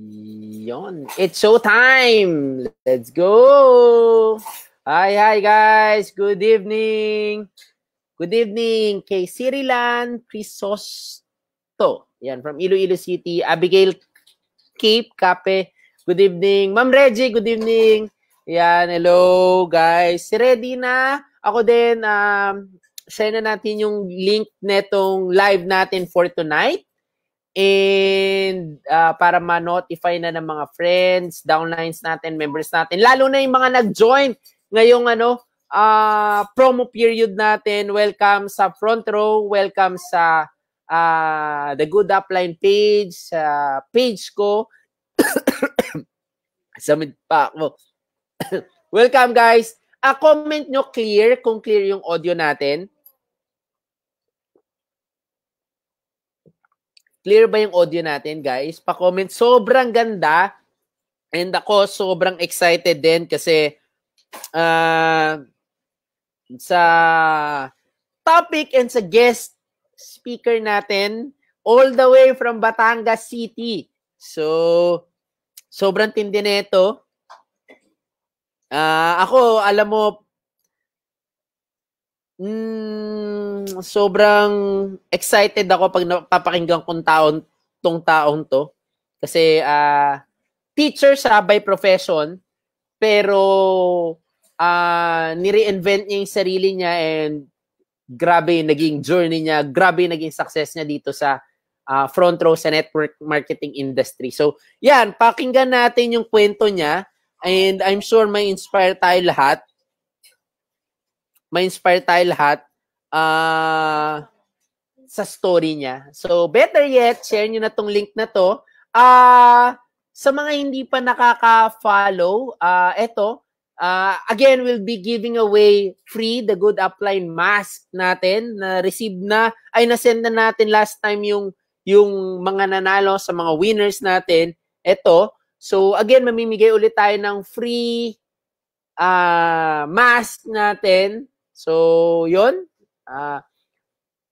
Yon. It's showtime! Let's go! Hi, hi guys! Good evening! Good evening kay Sirilan Crisosto. Yan, from Iloilo City. Abigail Cape, Kape. Good evening. Ma'am Reggie, good evening. Yan, hello guys. Ready na? Ako din, um, share na natin yung link netong live natin for tonight. And uh, para ma-notify na ng mga friends, downlines natin, members natin, lalo na yung mga nag-join ngayong ano, uh, promo period natin. Welcome sa front row, welcome sa uh, the Good Upline page, sa uh, page ko. sa mid pa ako. welcome guys. Uh, comment nyo clear kung clear yung audio natin. Clear ba yung audio natin, guys? Pa-comment. Sobrang ganda. And ako, sobrang excited din kasi uh, sa topic and sa guest speaker natin all the way from Batangas City. So, sobrang tindi nito. Uh, ako, alam mo, Mm, sobrang excited ako pag napapakinggan kong taon tong taong to. Kasi uh, teacher sa by profession, pero uh, nire-invent niya yung sarili niya and grabe naging journey niya, grabe naging success niya dito sa uh, front row sa network marketing industry. So, yan, pakinggan natin yung kwento niya and I'm sure may inspire tayo lahat ma-inspire tayo lahat uh, sa story niya. So, better yet, share nyo na tong link na to. Uh, sa mga hindi pa nakaka-follow, uh, eto, uh, again, we'll be giving away free the Good Upline mask natin na receive na, ay nasend na natin last time yung yung mga nanalo sa mga winners natin. Ito, so again, mamimigay ulit tayo ng free uh, mask natin So, yun. Uh,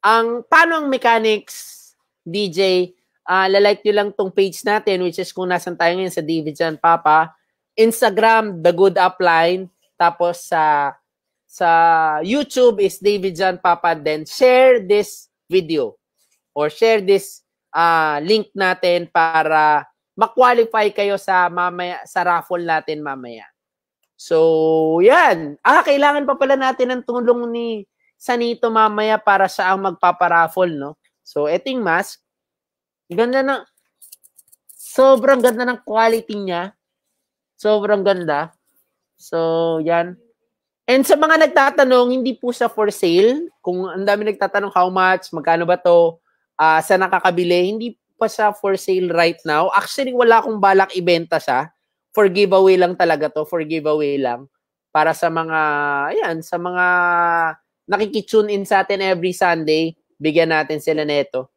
ang paano ang mechanics, DJ, uh, ah, lalike nyo lang tong page natin, which is kung nasan tayo ngayon sa David Jan Papa. Instagram, The Good Upline. Tapos sa sa YouTube is David Jan Papa. Then share this video or share this uh, link natin para ma-qualify kayo sa mamaya sa raffle natin mamaya. So, yan. Ah, kailangan pa pala natin ng tulong ni Sanito mamaya para sa ang magpaparaffle, no? So, eting mask, ganda na, sobrang ganda ng quality niya. Sobrang ganda. So, yan. And sa mga nagtatanong, hindi po sa for sale. Kung ang dami nagtatanong how much, magkano ba to, uh, sa nakakabili, hindi pa siya for sale right now. Actually, wala akong balak ibenta siya for giveaway lang talaga to, for giveaway lang para sa mga ayan, sa mga nakikitune in sa atin every Sunday, bigyan natin sila nito.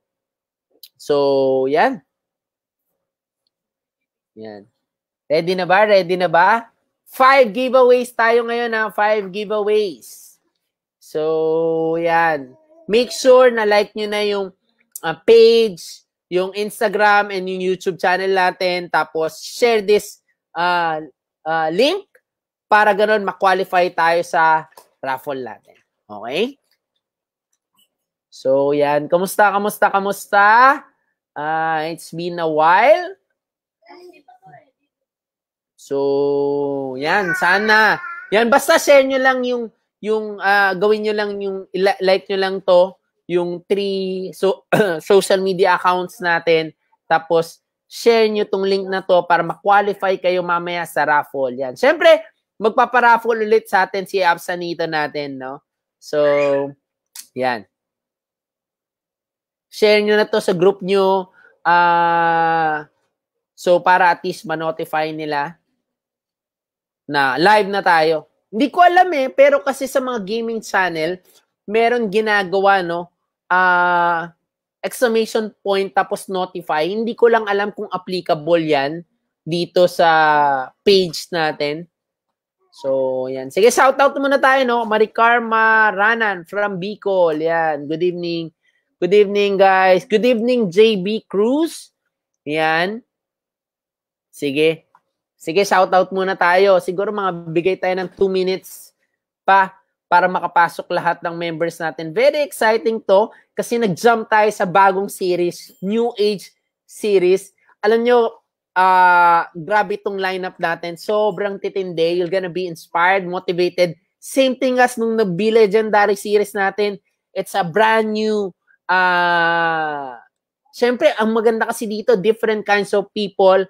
So, yan. Yan. Ready na ba? Ready na ba? Five giveaways tayo ngayon ha. Five giveaways. So, yan. Make sure na like nyo na yung uh, page, yung Instagram, and yung YouTube channel natin. Tapos, share this uh, uh, link para ganun ma-qualify tayo sa raffle natin. Okay? So, yan. Kamusta, kamusta, kamusta? Uh, it's been a while. So, yan. Sana. Yan, basta share nyo lang yung, yung uh, gawin nyo lang yung, like nyo lang to, yung three so, social media accounts natin. Tapos, share nyo tong link na to para ma-qualify kayo mamaya sa raffle. Yan. Siyempre, magpaparaffle ulit sa atin si Absanito natin, no? So, yan. Share nyo na to sa group nyo. Uh, so, para at least ma-notify nila na live na tayo. Hindi ko alam eh, pero kasi sa mga gaming channel, meron ginagawa, no? Uh, exclamation point tapos notify. Hindi ko lang alam kung applicable yan dito sa page natin. So, yan. Sige, shout out muna tayo, no? Maricar Maranan from Bicol. Yan. Good evening. Good evening, guys. Good evening, JB Cruz. Yan. Sige. Sige, shout out muna tayo. Siguro mga bigay tayo ng 2 minutes pa para makapasok lahat ng members natin. Very exciting to kasi nag-jump tayo sa bagong series, New Age series. Alam nyo, uh, grabe itong lineup natin. Sobrang titindi. You're gonna be inspired, motivated. Same thing as nung nag-be legendary series natin. It's a brand new uh, Siyempre, ang maganda kasi dito, different kinds of people,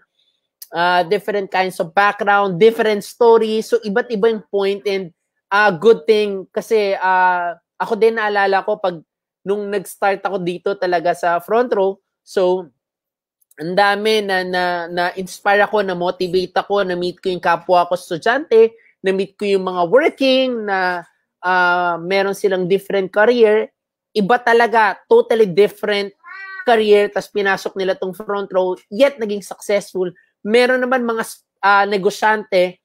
uh, different kinds of background, different stories. So, iba't iba yung point and uh, good thing kasi uh, ako din naalala ko pag nung nag-start ako dito talaga sa front row. So, ang dami na, na, na inspire ako, na motivate ako, na meet ko yung kapwa ko estudyante, na meet ko yung mga working, na uh, meron silang different career. Iba talaga, totally different career, tas pinasok nila tong front row, yet naging successful. Meron naman mga uh, negosyante,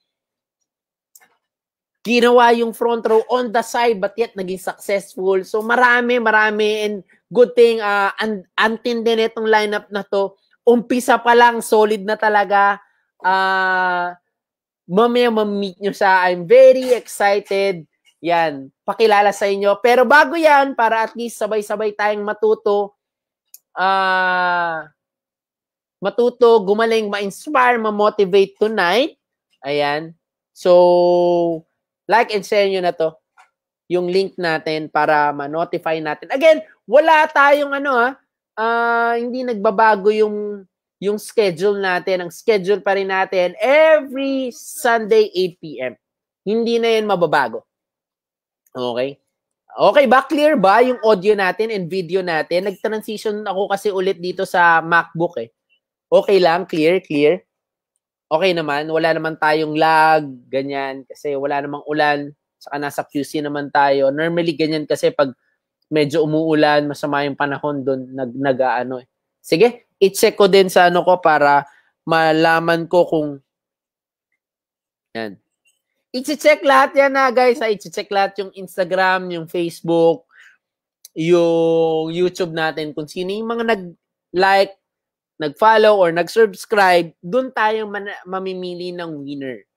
ginawa yung front row on the side, but yet naging successful. So marami, marami, and good thing, uh, an antindi nitong lineup na to, umpisa pa lang, solid na talaga. Uh, mamaya ma-meet nyo sa I'm very excited. Yan, pakilala sa inyo. Pero bago yan, para at least sabay-sabay tayong matuto, uh, matuto, gumaling, ma-inspire, ma-motivate tonight. Ayan. So, like and share nyo na to yung link natin para ma-notify natin. Again, wala tayong ano ha, uh, hindi nagbabago yung yung schedule natin. Ang schedule pa rin natin every Sunday 8 p.m. Hindi na yan mababago. Okay? Okay ba? Clear ba yung audio natin and video natin? Nag-transition ako kasi ulit dito sa MacBook eh. Okay lang? Clear? Clear? Okay naman? Wala naman tayong lag, ganyan. Kasi wala namang ulan. Saka nasa QC naman tayo. Normally ganyan kasi pag medyo umuulan, masama yung panahon doon, nag, nag ano eh. Sige, i-check ko din sa ano ko para malaman ko kung yan. I-check lahat yan na guys. I-check lahat yung Instagram, yung Facebook, yung YouTube natin. Kung sino yung mga nag-like, nag-follow, or nag-subscribe, doon tayo man- mamimili ng winner.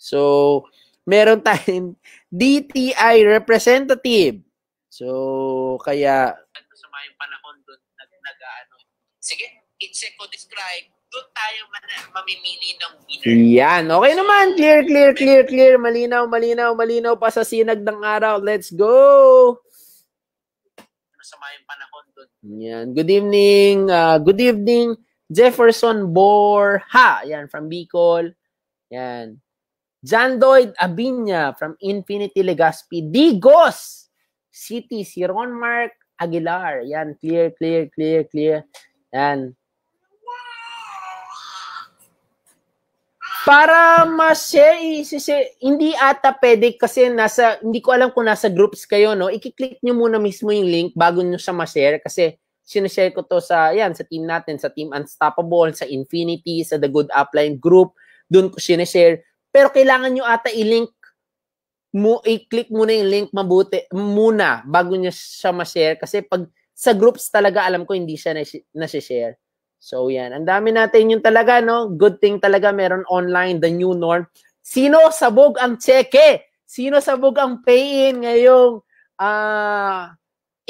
So, meron tayong DTI representative. So, kaya... Masama yung panahon doon, nag, nag, ano. Sige, i-check ko describe doon tayo man- mamimili ng winner. Yan. Okay naman. Clear, clear, clear, clear. Malinaw, malinaw, malinaw pa sa sinag ng araw. Let's go! Masama yung panahon doon. Yan. Good evening. Uh, good evening, Jefferson Borha. Yan, from Bicol. Yan. John Doyd Abinya from Infinity Legaspi. Digos City. Si Ron Mark Aguilar. Yan. Clear, clear, clear, clear. Yan. para ma-share, hindi ata pwede kasi nasa, hindi ko alam kung nasa groups kayo, no? I-click nyo muna mismo yung link bago nyo siya ma-share kasi sinashare ko to sa, yan, sa team natin, sa Team Unstoppable, sa Infinity, sa The Good Upline Group, doon ko sinashare. Pero kailangan nyo ata i-link mo, i-click muna yung link mabuti, muna, bago nyo siya ma-share kasi pag sa groups talaga, alam ko hindi siya na-share. So yan, ang dami natin yung talaga, no? Good thing talaga meron online, the new norm. Sino sabog ang cheque? Sino sabog ang pay-in ngayong uh,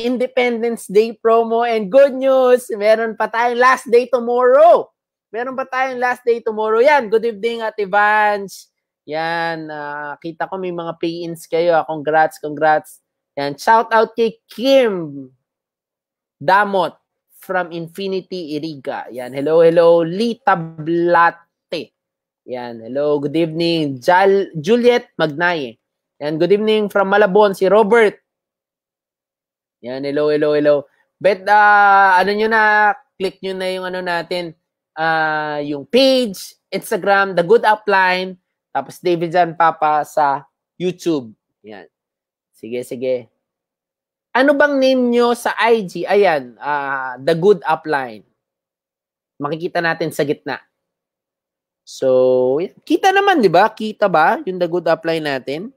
Independence Day promo? And good news, meron pa tayong last day tomorrow. Meron pa tayong last day tomorrow. Yan, good evening Ate Vance. Yan, uh, kita ko may mga pay-ins kayo. Ah, congrats, congrats. Yan, shout out kay Kim Damot from Infinity Iriga. Yan, hello, hello, Lita Blate. Yan, hello, good evening, Jal Juliet Magnaye. Yan, good evening from Malabon, si Robert. Yan, hello, hello, hello. Bet, uh, ano nyo na, click nyo na yung ano natin, uh, yung page, Instagram, The Good Upline, tapos David Jan Papa sa YouTube. Yan. Sige, sige. Ano bang name nyo sa IG? Ayan, uh, The Good Upline. Makikita natin sa gitna. So, kita naman, di ba? Kita ba yung The Good Upline natin?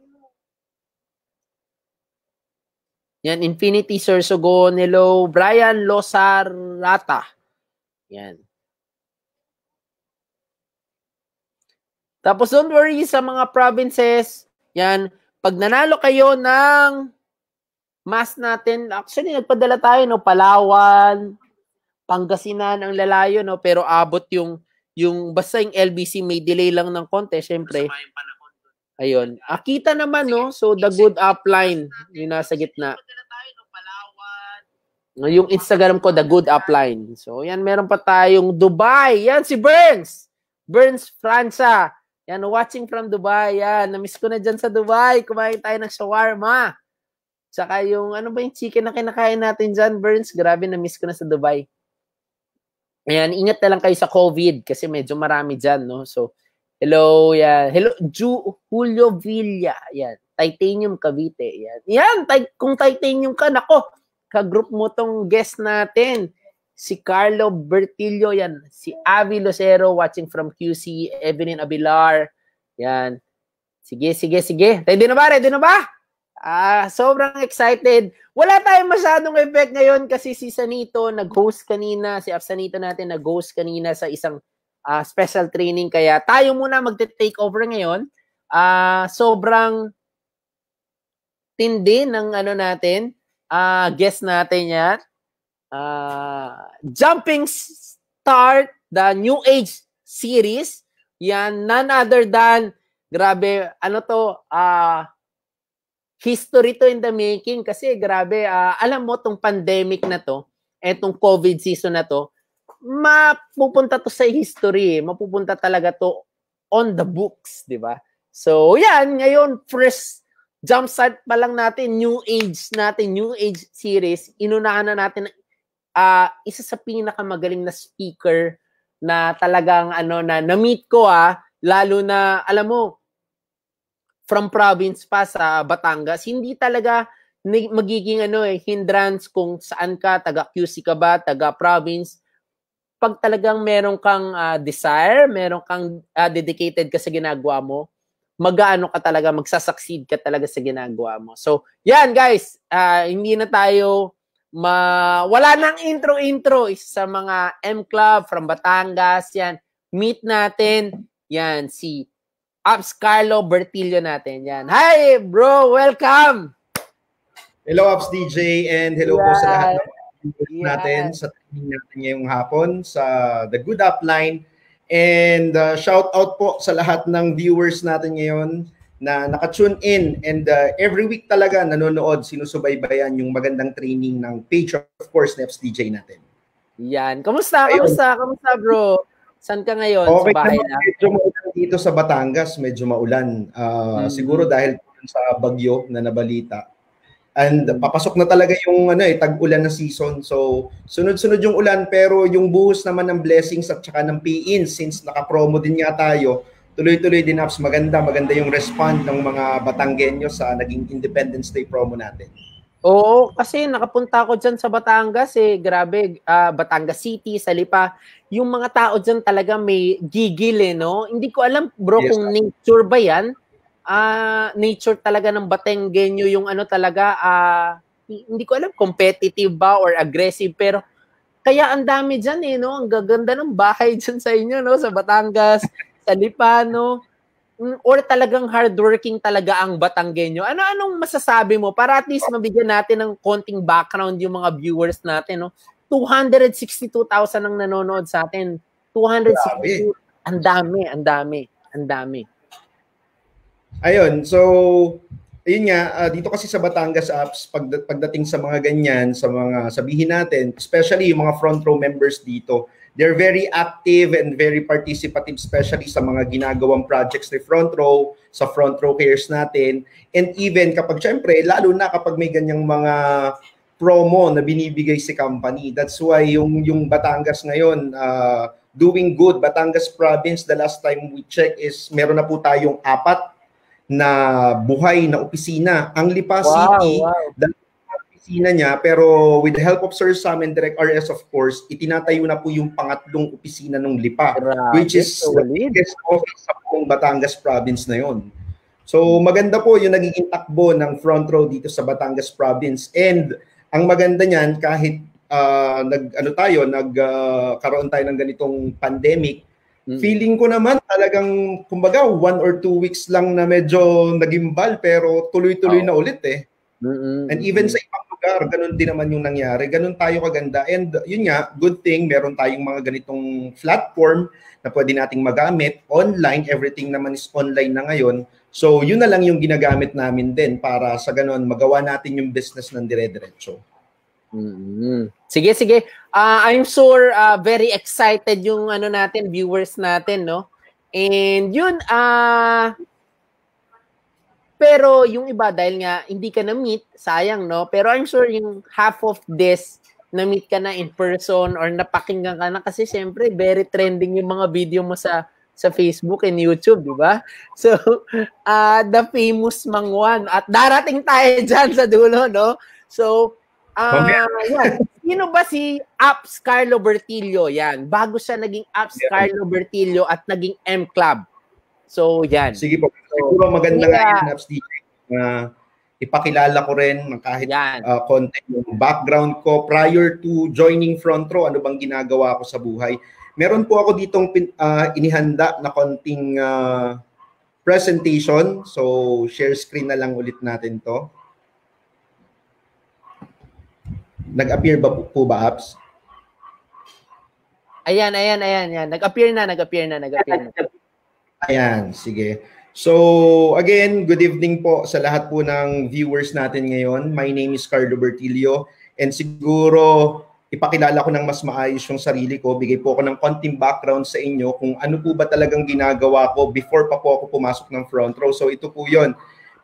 Yan, Infinity Sir Sugon. Hello, Brian Losarata. Yan. Tapos don't worry sa mga provinces, yan, pag nanalo kayo ng mass natin, actually nagpadala tayo no Palawan, Pangasinan ang lalayo no, pero abot yung yung basta yung LBC may delay lang ng konti, syempre. Ayun. Akita naman no, so the good upline yung nasa gitna. Yung Instagram ko, the good upline. So yan, meron pa tayong Dubai. Yan si Burns. Burns, Fransa. Yan, watching from Dubai. Yan, na-miss ko na dyan sa Dubai. Kumain tayo ng shawarma. Tsaka yung, ano ba yung chicken na kinakain natin dyan, Burns? Grabe, na-miss ko na sa Dubai. Ayan, ingat na lang kayo sa COVID kasi medyo marami dyan, no? So, hello, yan. Hello, Ju, Julio Villa. Yan, Titanium Cavite. Yan, yan kung titanium ka, nako, ka-group mo tong guest natin si Carlo Bertillo, yan, si Avi Lucero watching from QC, Evelyn Abilar, yan. Sige, sige, sige. Ready na ba? Ready na ba? Ah, sobrang excited. Wala tayong masyadong effect ngayon kasi si Sanito nag-host kanina, si Sanito natin nag-host kanina sa isang uh, special training kaya tayo muna magte-take over ngayon. Ah, sobrang tindi ng ano natin, uh, guest natin yan uh, Jumping Start, the New Age series. Yan, none other than, grabe, ano to, uh, history to in the making kasi grabe, uh, alam mo tong pandemic na to, etong COVID season na to, mapupunta to sa history, mapupunta talaga to on the books, di ba? So, yan, ngayon, first jump start pa lang natin, new age natin, new age series, inunahan na natin uh, isa sa pinakamagaling na speaker na talagang ano na na-meet ko ah, lalo na alam mo from province pa sa Batangas, hindi talaga magiging ano eh hindrance kung saan ka, taga QC ka ba, taga province. Pag talagang meron kang uh, desire, meron kang uh, dedicated ka sa ginagawa mo, magaano ka talaga, magsasucceed ka talaga sa ginagawa mo. So, yan guys, uh, hindi na tayo ma wala nang intro-intro isa sa mga M Club from Batangas yan. Meet natin yan si Abs Carlo Bertillo natin yan. Hi bro, welcome. Hello Abs DJ and hello yeah. po sa lahat ng yeah. natin sa training natin ngayong hapon sa The Good Upline and uh, shout out po sa lahat ng viewers natin ngayon na naka-tune in and uh, every week talaga nanonood, sinusubaybayan yung magandang training ng page of course ng FSDJ natin. Yan. Kamusta? Ayun. Kamusta? Kamusta bro? San ka ngayon? Okay, sa bahay na? Medyo maulan dito sa Batangas, medyo maulan. Uh, hmm. Siguro dahil sa bagyo na nabalita. And papasok na talaga yung ano eh tag-ulan na season. So sunod-sunod yung ulan pero yung buhos naman ng blessings at saka ng pay-ins since naka-promo din nga tayo tuloy-tuloy din apps maganda maganda yung respond ng mga Batanggenyo sa naging Independence Day promo natin. Oo, kasi nakapunta ako diyan sa Batangas eh, grabe, uh, Batangas City, sa Lipa. Yung mga tao diyan talaga may gigil eh, no? Hindi ko alam bro yes, kung nature ba 'yan. Uh, nature talaga ng Batanggenyo yung ano talaga uh, hindi ko alam competitive ba or aggressive pero kaya ang dami diyan eh no, ang gaganda ng bahay diyan sa inyo no sa Batangas talipano, mm, or talagang hardworking talaga ang Batanggenyo. Ano-anong masasabi mo para at least mabigyan natin ng konting background yung mga viewers natin, no? 262,000 ang nanonood sa atin. 262. Ang dami, ang dami, ang dami. Ayun, so ayun nga, uh, dito kasi sa Batangas apps, pag, pagdating sa mga ganyan, sa mga sabihin natin, especially yung mga front row members dito, They're very active and very participative, especially sa mga ginagawang projects ni Front Row, sa Front Row Cares natin. And even kapag, syempre, lalo na kapag may ganyang mga promo na binibigay si company. That's why yung, yung Batangas ngayon, uh, doing good. Batangas province, the last time we check is meron na po tayong apat na buhay na opisina. Ang Lipa wow, City, wow opisina niya pero with the help of Sir Sam and Direct RS of course, itinatayo na po yung pangatlong opisina ng Lipa Grabe, which is so the biggest office sa buong Batangas province na yon. So maganda po yung nagiging takbo ng front row dito sa Batangas province and ang maganda niyan kahit uh, nag ano tayo nagkaroon uh, tayo ng ganitong pandemic Mm-hmm. Feeling ko naman talagang, kumbaga, one or two weeks lang na medyo nagimbal pero tuloy-tuloy oh. na ulit eh. Mm-hmm. And even sa ibang lugar, ganun din naman yung nangyari. Ganun tayo kaganda. And yun nga, good thing, meron tayong mga ganitong platform na pwede nating magamit. Online, everything naman is online na ngayon. So yun na lang yung ginagamit namin din para sa ganun magawa natin yung business ng dire-diretso. Mm-hmm. Sige, sige. Uh, I'm sure uh, very excited yung ano natin, viewers natin, no? And yun, uh, pero yung iba dahil nga hindi ka na-meet, sayang, no? Pero I'm sure yung half of this na-meet ka na in person or napakinggan ka na kasi syempre very trending yung mga video mo sa sa Facebook and YouTube, di ba? So, uh, the famous Mangwan. At darating tayo dyan sa dulo, no? So, uh, yan. Sino ba si Apps Carlo Bertillo? Yan. Bago siya naging Apps yeah. Carlo Bertillo at naging M Club. So, yan. Sige po. Siguro maganda yeah. nga yung Apps DJ. Uh, ipakilala ko rin ng kahit uh, content yung background ko prior to joining Front Row, ano bang ginagawa ko sa buhay. Meron po ako ditong uh, inihanda na konting uh, presentation. So, share screen na lang ulit natin to. Nag-appear ba po, po ba apps? Ayan, ayan, ayan, ayan. Nag-appear na, nag-appear na, nag-appear na. Ayan, sige. So, again, good evening po sa lahat po ng viewers natin ngayon. My name is Carlo Bertilio and siguro ipakilala ko ng mas maayos yung sarili ko. Bigay po ako ng konting background sa inyo kung ano po ba talagang ginagawa ko before pa po ako pumasok ng front row. So, ito po yon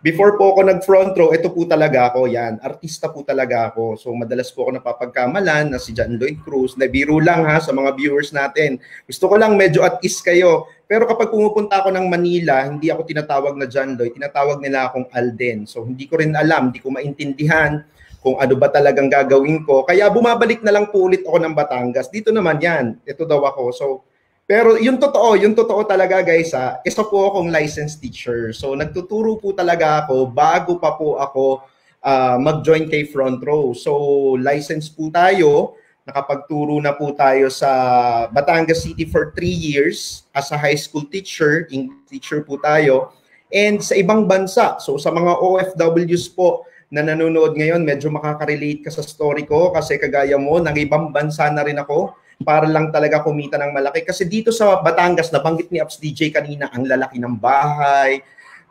Before po ako nag-front row, ito po talaga ako, yan. Artista po talaga ako. So madalas po ako napapagkamalan na si John Lloyd Cruz. Nabiro lang ha sa mga viewers natin. Gusto ko lang medyo at ease kayo. Pero kapag pumupunta ako ng Manila, hindi ako tinatawag na John Lloyd, tinatawag nila akong Alden. So hindi ko rin alam, hindi ko maintindihan kung ano ba talagang gagawin ko. Kaya bumabalik na lang po ulit ako ng Batangas. Dito naman yan, ito daw ako. So pero yung totoo, yung totoo talaga guys ha, isa po akong licensed teacher. So nagtuturo po talaga ako bago pa po ako uh, mag-join kay Front Row. So license po tayo, nakapagturo na po tayo sa Batangas City for 3 years as a high school teacher, English teacher po tayo. And sa ibang bansa, so sa mga OFWs po na nanonood ngayon, medyo makaka-relate ka sa story ko kasi kagaya mo, nang ibang bansa na rin ako para lang talaga kumita ng malaki. Kasi dito sa Batangas, nabanggit ni Ups DJ kanina, ang lalaki ng bahay.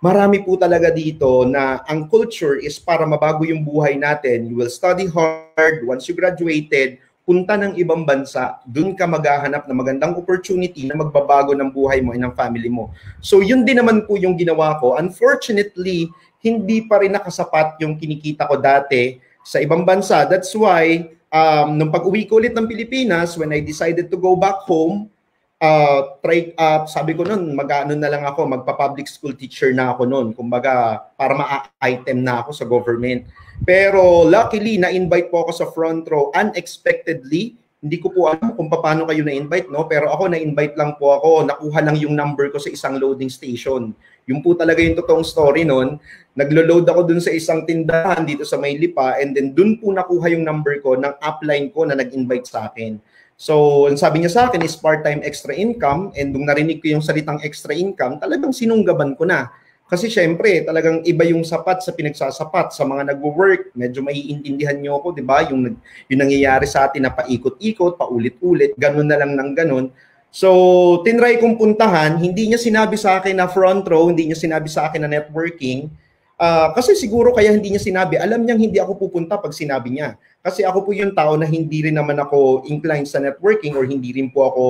Marami po talaga dito na ang culture is para mabago yung buhay natin. You will study hard. Once you graduated, punta ng ibang bansa, dun ka maghahanap ng magandang opportunity na magbabago ng buhay mo and ng family mo. So yun din naman po yung ginawa ko. Unfortunately, hindi pa rin nakasapat yung kinikita ko dati sa ibang bansa. That's why um, nung pag-uwi ko ulit ng Pilipinas, when I decided to go back home, uh, try, uh, sabi ko noon, mag-ano na lang ako, magpa-public school teacher na ako noon. Kumbaga, para ma-item na ako sa government. Pero luckily, na-invite po ako sa front row unexpectedly. Hindi ko po alam kung paano kayo na-invite, no? Pero ako, na-invite lang po ako. Nakuha lang yung number ko sa isang loading station. Yung po talaga yung totoong story noon. Naglo-load ako dun sa isang tindahan dito sa Maynilipa and then dun po nakuha yung number ko ng upline ko na nag-invite sa akin. So, ang sabi niya sa akin is part-time extra income and nung narinig ko yung salitang extra income, talagang sinunggaban ko na. Kasi syempre, talagang iba yung sapat sa pinagsasapat sa mga nagwo-work. Medyo maiintindihan niyo ako, 'di ba? Yung yung nangyayari sa atin na paikot-ikot, paulit-ulit, ganun na lang ng ganun. So, tinry kong puntahan, hindi niya sinabi sa akin na front row, hindi niya sinabi sa akin na networking. Uh, kasi siguro kaya hindi niya sinabi, alam niyang hindi ako pupunta pag sinabi niya. Kasi ako po yung tao na hindi rin naman ako inclined sa networking or hindi rin po ako,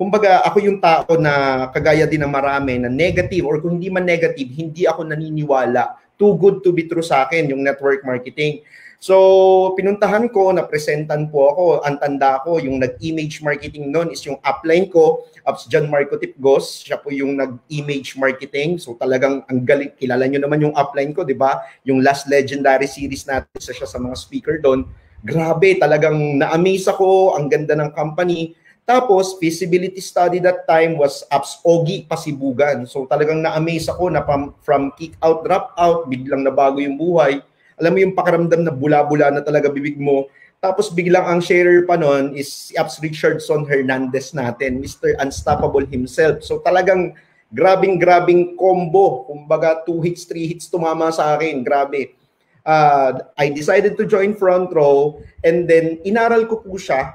kumbaga ako yung tao na kagaya din ng marami na negative or kung hindi man negative, hindi ako naniniwala. Too good to be true sa akin yung network marketing. So, pinuntahan ko, napresentan po ako, ang tanda ko, yung nag-image marketing noon is yung upline ko, Ups John Marco Tipgos, siya po yung nag-image marketing. So, talagang ang galing, kilala nyo naman yung upline ko, di ba? Yung last legendary series natin, isa siya sa mga speaker doon. Grabe, talagang na-amaze ako, ang ganda ng company. Tapos, feasibility study that time was Apps Ogi Pasibugan. So, talagang na-amaze ako na from, from kick out, drop out, biglang nabago yung buhay alam mo yung pakaramdam na bula-bula na talaga bibig mo. Tapos biglang ang sharer pa noon is si Abs Richardson Hernandez natin, Mr. Unstoppable himself. So talagang grabing-grabing combo. Kumbaga, two hits, three hits tumama sa akin. Grabe. Uh, I decided to join front row and then inaral ko po siya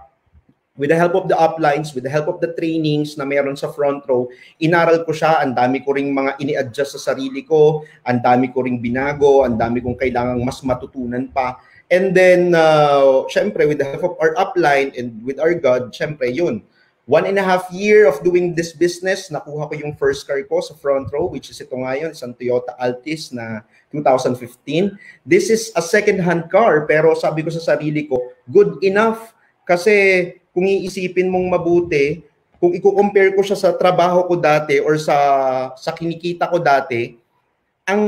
with the help of the uplines, with the help of the trainings na meron sa front row, inaral ko siya, ang dami ko ring mga ini-adjust sa sarili ko, ang dami ko ring binago, ang dami kong kailangang mas matutunan pa. And then, uh, syempre, with the help of our upline and with our God, syempre, yun. One and a half year of doing this business, nakuha ko yung first car ko sa front row, which is ito ngayon, isang Toyota Altis na 2015. This is a second-hand car, pero sabi ko sa sarili ko, good enough. Kasi kung iisipin mong mabuti, kung i-compare ko siya sa trabaho ko dati or sa sa kinikita ko dati, ang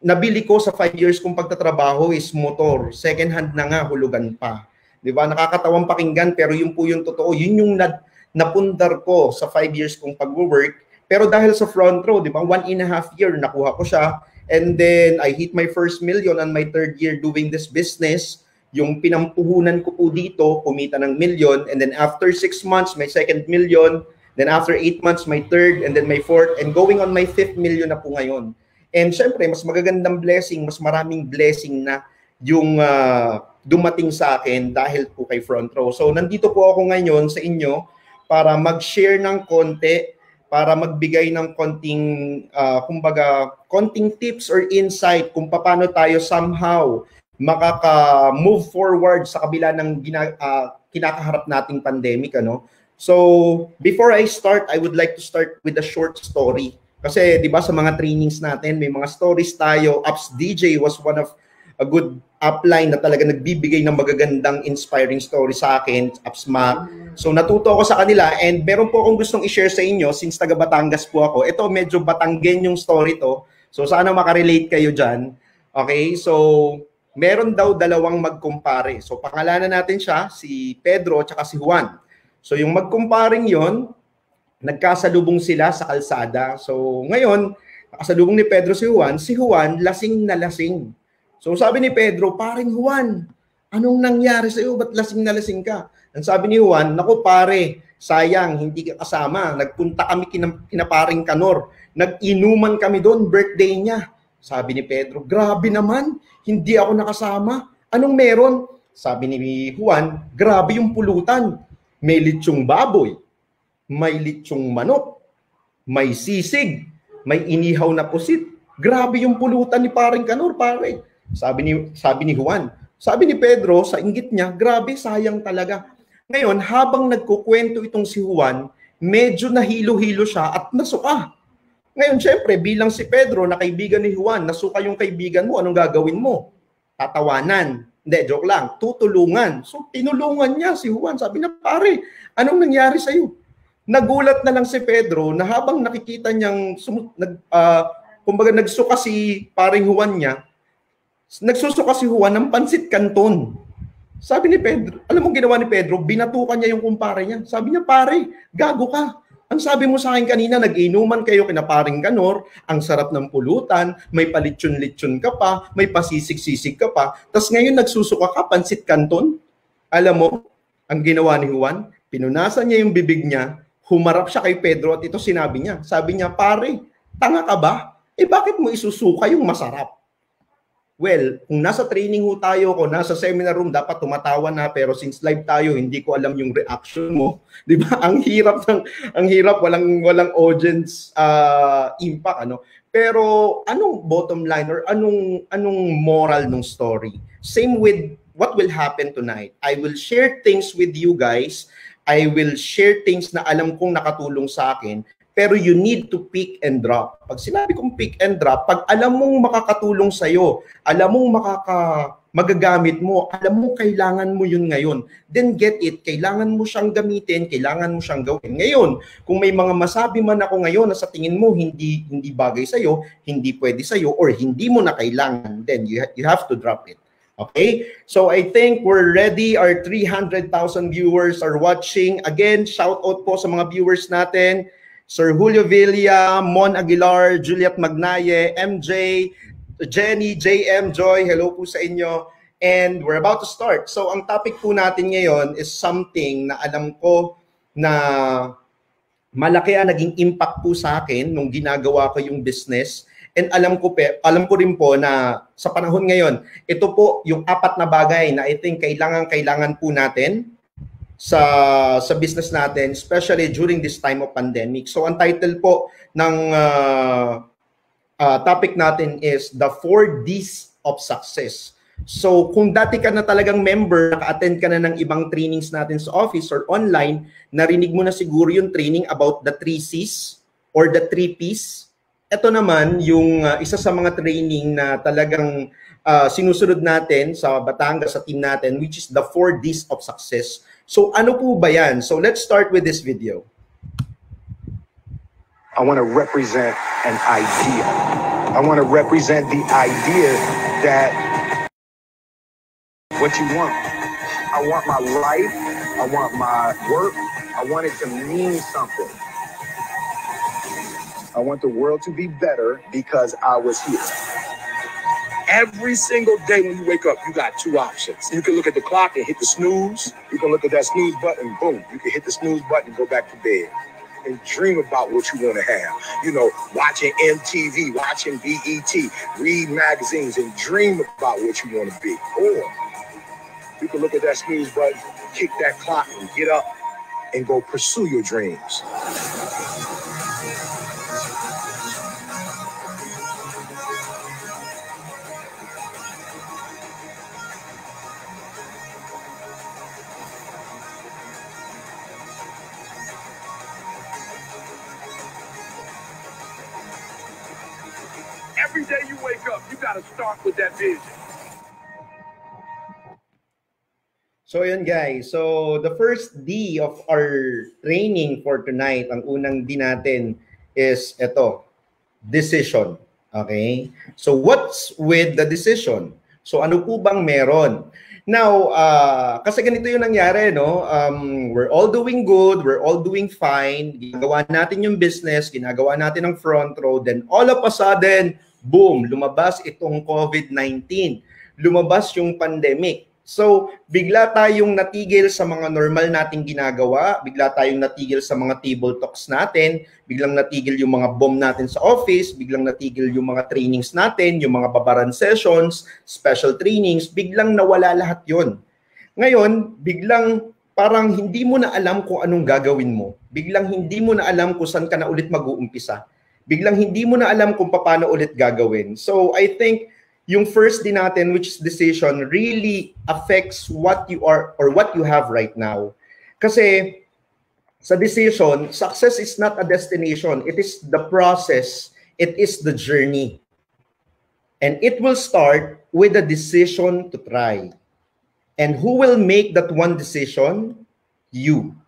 nabili ko sa 5 years kong pagtatrabaho is motor. Second hand na nga, hulugan pa. 'Di ba? Nakakatawang pakinggan pero yun po yung totoo. Yun yung na, napundar ko sa 5 years kong pag-work. Pero dahil sa front row, 'di ba? One and a half year nakuha ko siya. And then I hit my first million on my third year doing this business. Yung pinampuhunan ko po dito, kumita ng million. And then after six months, my second million. Then after eight months, my third. And then my fourth. And going on my fifth million na po ngayon. And syempre, mas magagandang blessing, mas maraming blessing na yung uh, dumating sa akin dahil po kay Front Row. So nandito po ako ngayon sa inyo para mag-share ng konti, para magbigay ng konting, uh, kumbaga, konting tips or insight kung paano tayo somehow makaka-move forward sa kabila ng gina, uh, kinakaharap nating pandemic. Ano? So, before I start, I would like to start with a short story kasi 'di ba sa mga trainings natin, may mga stories tayo. Apps DJ was one of a good upline na talaga nagbibigay ng magagandang inspiring story sa akin, Apps Mac. So natuto ako sa kanila and meron po akong gustong i-share sa inyo since taga Batangas po ako. Ito medyo Batanggen yung story to. So sana makarelate kayo diyan. Okay? So meron daw dalawang magkumpare. So pangalanan natin siya, si Pedro at si Juan. So yung magkumparing yon nagkasalubong sila sa kalsada. So ngayon, nakasalubong ni Pedro si Juan, si Juan lasing na lasing. So sabi ni Pedro, paring Juan, anong nangyari sa iyo? Ba't lasing na lasing ka? Ang sabi ni Juan, naku pare, sayang, hindi ka kasama. Nagpunta kami kina, kinaparing Kanor. Nag-inuman kami doon, birthday niya. Sabi ni Pedro, grabe naman, hindi ako nakasama. Anong meron? Sabi ni Juan, grabe yung pulutan. May litsong baboy, may litsong manok, may sisig, may inihaw na pusit. Grabe yung pulutan ni paring Kanor, pare. Sabi ni sabi ni Juan. Sabi ni Pedro sa inggit niya, grabe sayang talaga. Ngayon, habang nagkukwento itong si Juan, medyo nahilo-hilo siya at nasuka. Ngayon, syempre, bilang si Pedro na kaibigan ni Juan, nasuka yung kaibigan mo, anong gagawin mo? Tatawanan. Hindi, joke lang. Tutulungan. So, tinulungan niya si Juan. Sabi na, pare, anong nangyari sa'yo? Nagulat na lang si Pedro na habang nakikita niyang sum- nag uh, kumbaga nagsuka si paring Juan niya, nagsusuka si Juan ng pansit canton. Sabi ni Pedro, alam mo ginawa ni Pedro, binatukan niya yung kumpare niya. Sabi niya, pare, gago ka. Ang sabi mo sa akin kanina, nag-inuman kayo kina paring kanor, ang sarap ng pulutan, may palitsyon-litsyon ka pa, may pasisig-sisig ka pa, tapos ngayon nagsusuka ka, pansit canton. Alam mo, ang ginawa ni Juan, pinunasan niya yung bibig niya, humarap siya kay Pedro at ito sinabi niya. Sabi niya, pare, tanga ka ba? Eh bakit mo isusuka yung masarap? Well, kung nasa training ho tayo ko, nasa seminar room, dapat tumatawa na pero since live tayo, hindi ko alam yung reaction mo. 'Di ba? Ang hirap ng ang hirap walang walang audience uh, impact ano. Pero anong bottom line or anong anong moral ng story? Same with what will happen tonight. I will share things with you guys I will share things na alam kong nakatulong sa akin, pero you need to pick and drop. Pag sinabi kong pick and drop, pag alam mong makakatulong sa'yo, alam mong makaka, magagamit mo, alam mo kailangan mo yun ngayon, then get it. Kailangan mo siyang gamitin, kailangan mo siyang gawin. Ngayon, kung may mga masabi man ako ngayon na sa tingin mo hindi hindi bagay sa'yo, hindi pwede sa'yo, or hindi mo na kailangan, then you, you have to drop it. Okay? So I think we're ready. Our 300,000 viewers are watching. Again, shout out po sa mga viewers natin. Sir Julio Villa, Mon Aguilar, Juliet Magnaye, MJ, Jenny, JM, Joy, hello po sa inyo. and we're about to start. So ang topic po natin ngayon is something na alam ko na malaki ang naging impact po sa akin nung ginagawa ko yung business. And alam ko pe, alam ko rin po na sa panahon ngayon, ito po yung apat na bagay na I think kailangan kailangan po natin sa sa business natin, especially during this time of pandemic. So ang title po ng uh, uh, topic natin is the 4 Ds of success. So kung dati ka na talagang member, naka-attend ka na ng ibang trainings natin sa office or online, narinig mo na siguro yung training about the 3 Cs or the 3 Ps. Ito naman yung uh, isa sa mga training na talagang uh, sinusunod natin sa Batangas sa team natin which is the 4 Ds of success. So ano po ba yan? So let's start with this video. I want to represent an idea. I want to represent the idea that what you want. I want my life. I want my work. I want it to mean something. I want the world to be better because I was here. Every single day when you wake up, you got two options. You can look at the clock and hit the snooze. You can look at that snooze button, boom. You can hit the snooze button and go back to bed and dream about what you want to have. You know, watching MTV, watching BET, read magazines, and dream about what you want to be. Or you can look at that snooze button, kick that clock, and get up and go pursue your dreams. Every day you wake up, you got to start with that vision. So yun guys, so the first D of our training for tonight, ang unang D natin is ito, decision. Okay? So what's with the decision? So ano po bang meron? Now, uh, kasi ganito yung nangyari, no? Um, we're all doing good, we're all doing fine, ginagawa natin yung business, ginagawa natin ang front row, then all of a sudden, boom, lumabas itong COVID-19. Lumabas yung pandemic. So, bigla tayong natigil sa mga normal nating ginagawa, bigla tayong natigil sa mga table talks natin, biglang natigil yung mga bomb natin sa office, biglang natigil yung mga trainings natin, yung mga babaran sessions, special trainings, biglang nawala lahat yon. Ngayon, biglang parang hindi mo na alam kung anong gagawin mo. Biglang hindi mo na alam kung saan ka na ulit mag-uumpisa biglang hindi mo na alam kung paano ulit gagawin. So I think yung first din natin, which is decision, really affects what you are or what you have right now. Kasi sa decision, success is not a destination. It is the process. It is the journey. And it will start with a decision to try. And who will make that one decision? You.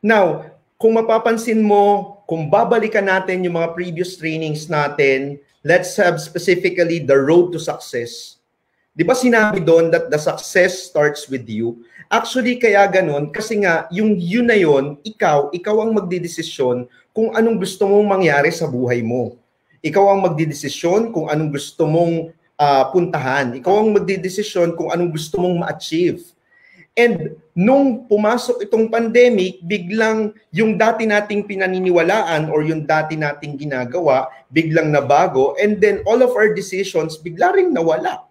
Now, kung mapapansin mo, kung babalikan natin yung mga previous trainings natin, let's have specifically the road to success. Di ba sinabi doon that the success starts with you? Actually, kaya ganun, kasi nga, yung yun na yun, ikaw, ikaw ang magdidesisyon kung anong gusto mong mangyari sa buhay mo. Ikaw ang magdidesisyon kung anong gusto mong uh, puntahan. Ikaw ang magdidesisyon kung anong gusto mong ma-achieve. And nung pumasok itong pandemic, biglang yung dati nating pinaniniwalaan or yung dati nating ginagawa, biglang nabago. And then all of our decisions bigla ring nawala.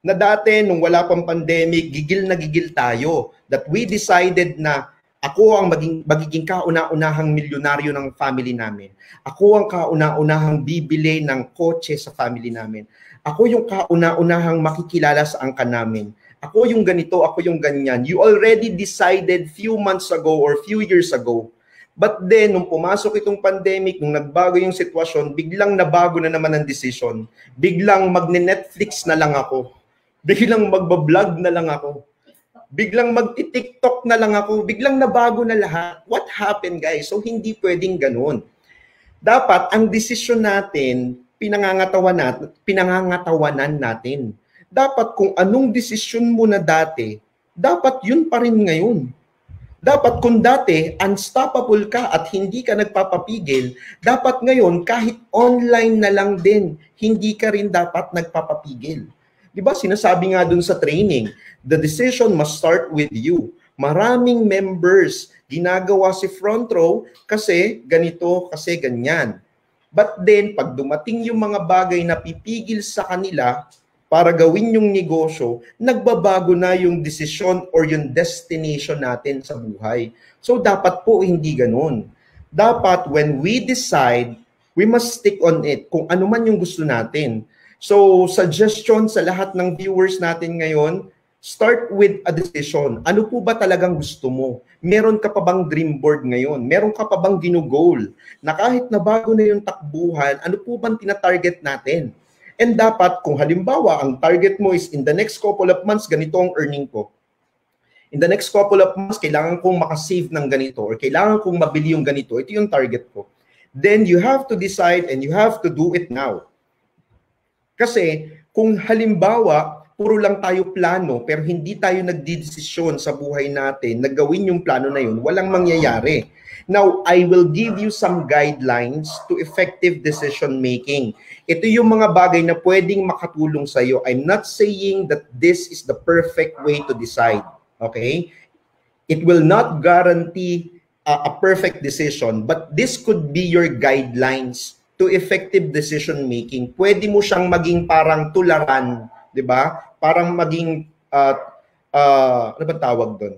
Na dati, nung wala pang pandemic, gigil na gigil tayo. That we decided na ako ang maging, magiging kauna-unahang milyonaryo ng family namin. Ako ang kauna-unahang bibili ng kotse sa family namin. Ako yung kauna-unahang makikilala sa angka namin ako yung ganito, ako yung ganyan. You already decided few months ago or few years ago. But then, nung pumasok itong pandemic, nung nagbago yung sitwasyon, biglang nabago na naman ang decision. Biglang magne-Netflix na lang ako. Biglang magbablog na lang ako. Biglang magti-TikTok na lang ako. Biglang nabago na lahat. What happened, guys? So, hindi pwedeng ganun. Dapat, ang desisyon natin, pinangangatawanan natin, pinangangatawanan natin dapat kung anong desisyon mo na dati, dapat yun pa rin ngayon. Dapat kung dati unstoppable ka at hindi ka nagpapapigil, dapat ngayon kahit online na lang din, hindi ka rin dapat nagpapapigil. Di ba sinasabi nga dun sa training, the decision must start with you. Maraming members ginagawa si front row kasi ganito, kasi ganyan. But then, pag dumating yung mga bagay na pipigil sa kanila para gawin yung negosyo, nagbabago na yung desisyon or yung destination natin sa buhay. So, dapat po hindi ganun. Dapat when we decide, we must stick on it kung ano man yung gusto natin. So, suggestion sa lahat ng viewers natin ngayon, start with a decision. Ano po ba talagang gusto mo? Meron ka pa bang dream board ngayon? Meron ka pa bang ginugol? Na kahit na bago na yung takbuhan, ano po bang tinatarget natin? And dapat, kung halimbawa, ang target mo is in the next couple of months, ganito ang earning ko. In the next couple of months, kailangan kong makasave ng ganito or kailangan kong mabili yung ganito. Ito yung target ko. Then you have to decide and you have to do it now. Kasi kung halimbawa, puro lang tayo plano pero hindi tayo nagdidesisyon sa buhay natin na gawin yung plano na yun, walang mangyayari. Now, I will give you some guidelines to effective decision making. Ito yung mga bagay na pwedeng makatulong sa iyo. I'm not saying that this is the perfect way to decide. Okay? It will not guarantee a, a perfect decision, but this could be your guidelines to effective decision making. Pwede mo siyang maging parang tularan, 'di ba? parang maging uh, uh, ano ba tawag doon?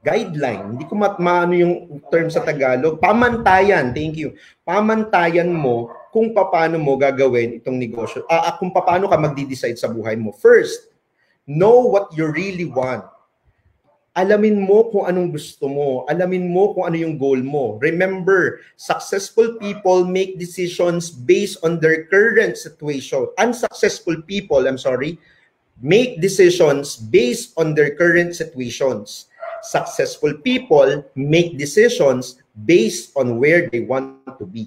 Guideline. Hindi ko mat maano yung term sa Tagalog. Pamantayan. Thank you. Pamantayan mo kung paano mo gagawin itong negosyo. Uh, kung paano ka magdi-decide sa buhay mo. First, know what you really want. Alamin mo kung anong gusto mo. Alamin mo kung ano yung goal mo. Remember, successful people make decisions based on their current situation. Unsuccessful people, I'm sorry, make decisions based on their current situations. Successful people make decisions based on where they want to be.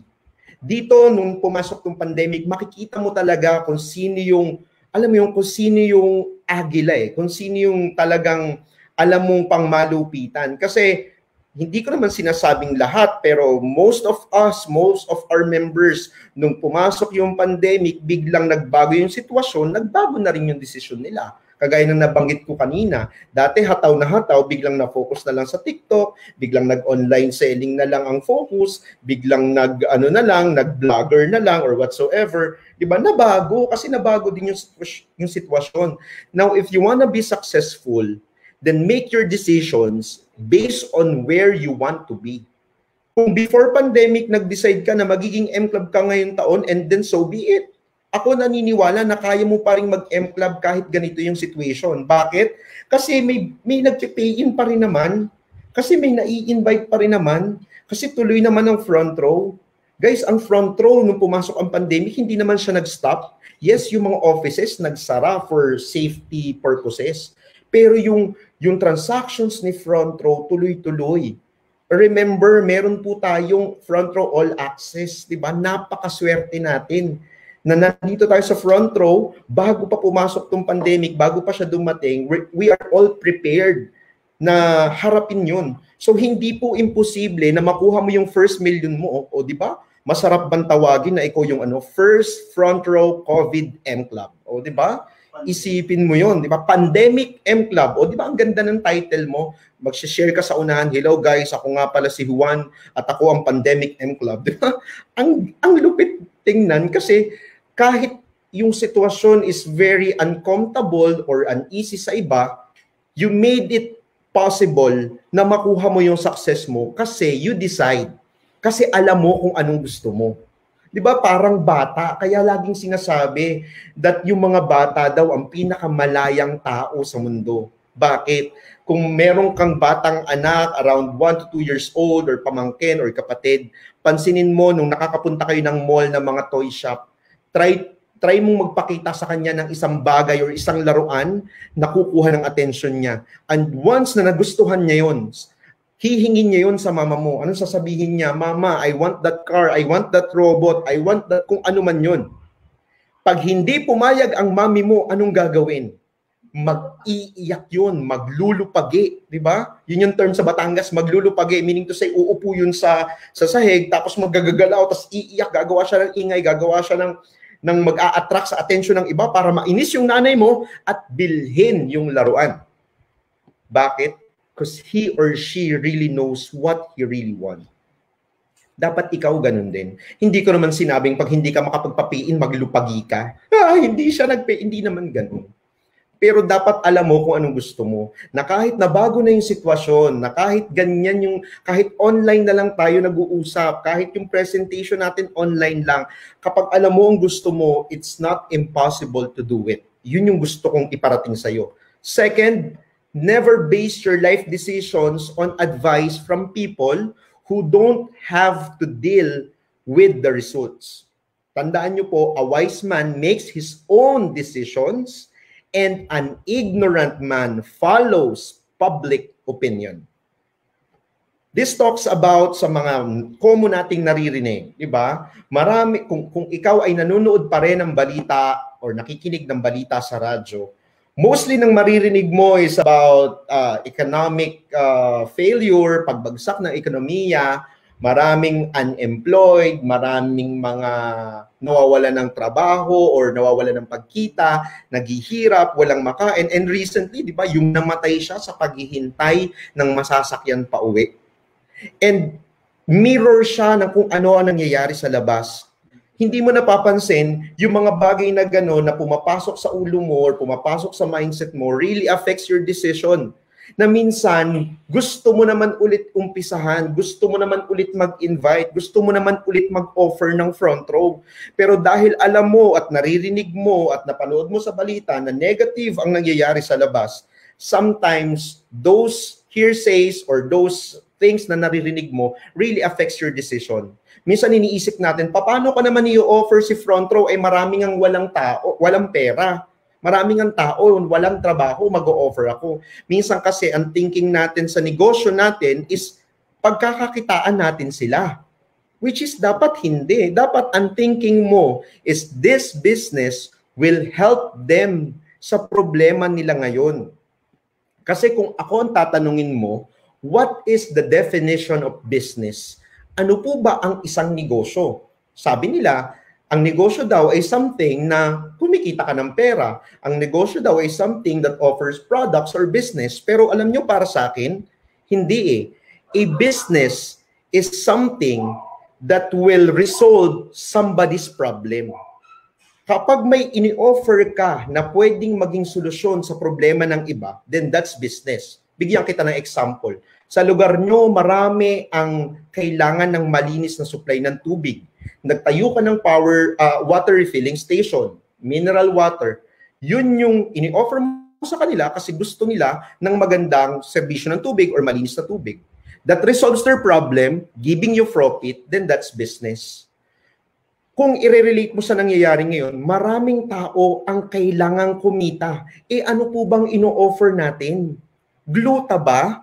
Dito, nung pumasok ng pandemic, makikita mo talaga kung sino yung, alam mo yung, kung sino yung agila eh, kung sino yung talagang alam mong pangmalupitan. Kasi hindi ko naman sinasabing lahat, pero most of us, most of our members, nung pumasok yung pandemic, biglang nagbago yung sitwasyon, nagbago na rin yung desisyon nila. Kagaya ng nabanggit ko kanina, dati hataw na hataw, biglang na-focus na lang sa TikTok, biglang nag-online selling na lang ang focus, biglang nag ano na lang, nag-vlogger na lang or whatsoever. 'Di ba? Nabago kasi nabago din yung yung sitwasyon. Now, if you wanna be successful, then make your decisions based on where you want to be. Kung before pandemic, nag-decide ka na magiging M-Club ka ngayon taon and then so be it. Ako naniniwala na kaya mo pa rin mag-M-Club kahit ganito yung situation. Bakit? Kasi may, may nag-pay in pa rin naman. Kasi may nai-invite pa rin naman. Kasi tuloy naman ang front row. Guys, ang front row nung pumasok ang pandemic, hindi naman siya nag-stop. Yes, yung mga offices nagsara for safety purposes. Pero yung yung transactions ni front row tuloy-tuloy. Remember, meron po tayong front row all access, 'di ba? Napakaswerte natin na nandito tayo sa front row bago pa pumasok tong pandemic, bago pa siya dumating, we are all prepared na harapin 'yun. So hindi po imposible na makuha mo yung first million mo, o, o di ba? Masarap bang tawagin na ikaw yung ano, first front row COVID M Club, o di ba? Isipin mo yon, di ba? Pandemic M Club. O di ba ang ganda ng title mo? Mag-share ka sa unahan, hello guys, ako nga pala si Juan at ako ang Pandemic M Club. Di ba? Ang, ang lupit tingnan kasi kahit yung sitwasyon is very uncomfortable or uneasy sa iba, you made it possible na makuha mo yung success mo kasi you decide. Kasi alam mo kung anong gusto mo. 'Di ba parang bata, kaya laging sinasabi that yung mga bata daw ang pinakamalayang tao sa mundo. Bakit? Kung meron kang batang anak around 1 to 2 years old or pamangkin or kapatid, pansinin mo nung nakakapunta kayo ng mall ng mga toy shop, try try mong magpakita sa kanya ng isang bagay or isang laruan na kukuha ng attention niya. And once na nagustuhan niya yon, hihingin niya yun sa mama mo. Anong sasabihin niya? Mama, I want that car, I want that robot, I want that kung ano man yun. Pag hindi pumayag ang mami mo, anong gagawin? Mag-iiyak yun, maglulupagi, di ba? Yun yung term sa Batangas, maglulupagi, meaning to say, uupo yun sa, sa sahig, tapos magagagalaw, tapos iiyak, gagawa siya ng ingay, gagawa siya ng, ng mag-a-attract sa attention ng iba para mainis yung nanay mo at bilhin yung laruan. Bakit? Because he or she really knows what he really wants. Dapat ikaw ganun din. Hindi ko naman sinabing pag hindi ka makapagpapiin, maglupagi ka. Ah, hindi siya nagpe, hindi naman ganun. Pero dapat alam mo kung anong gusto mo. Na kahit na bago na yung sitwasyon, na kahit ganyan yung, kahit online na lang tayo nag-uusap, kahit yung presentation natin online lang, kapag alam mo ang gusto mo, it's not impossible to do it. Yun yung gusto kong iparating sa'yo. Second, never base your life decisions on advice from people who don't have to deal with the results. Tandaan nyo po, a wise man makes his own decisions and an ignorant man follows public opinion. This talks about sa mga common nating naririnig, di ba? Marami kung kung ikaw ay nanonood pa rin ng balita or nakikinig ng balita sa radyo, mostly ng maririnig mo is about uh, economic uh, failure, pagbagsak ng ekonomiya, maraming unemployed, maraming mga nawawala ng trabaho or nawawala ng pagkita, naghihirap, walang makain. And recently, di ba, yung namatay siya sa paghihintay ng masasakyan pa uwi. And mirror siya ng kung ano ang nangyayari sa labas. Hindi mo napapansin yung mga bagay na gano'n na pumapasok sa ulo mo or pumapasok sa mindset mo really affects your decision na minsan gusto mo naman ulit umpisahan, gusto mo naman ulit mag-invite, gusto mo naman ulit mag-offer ng front row. Pero dahil alam mo at naririnig mo at napanood mo sa balita na negative ang nangyayari sa labas, sometimes those hearsays or those things na naririnig mo really affects your decision. Minsan iniisip natin, paano ka naman i-offer si front row ay maraming ang walang tao, walang pera Maraming ang tao, walang trabaho, mag-o-offer ako. Minsan kasi ang thinking natin sa negosyo natin is pagkakakitaan natin sila. Which is dapat hindi. Dapat ang thinking mo is this business will help them sa problema nila ngayon. Kasi kung ako ang tatanungin mo, what is the definition of business? Ano po ba ang isang negosyo? Sabi nila, ang negosyo daw ay something na kumikita ka ng pera. Ang negosyo daw ay something that offers products or business. Pero alam nyo para sa akin, hindi eh. A business is something that will resolve somebody's problem. Kapag may ini-offer ka na pwedeng maging solusyon sa problema ng iba, then that's business. Bigyan kita ng example. Sa lugar nyo, marami ang kailangan ng malinis na supply ng tubig nagtayo ka ng power uh, water refilling station, mineral water, yun yung ini-offer mo sa kanila kasi gusto nila ng magandang serbisyo ng tubig or malinis na tubig. That resolves their problem, giving you profit, then that's business. Kung i-relate mo sa nangyayari ngayon, maraming tao ang kailangang kumita. Eh ano po bang ino-offer natin? Gluta ba?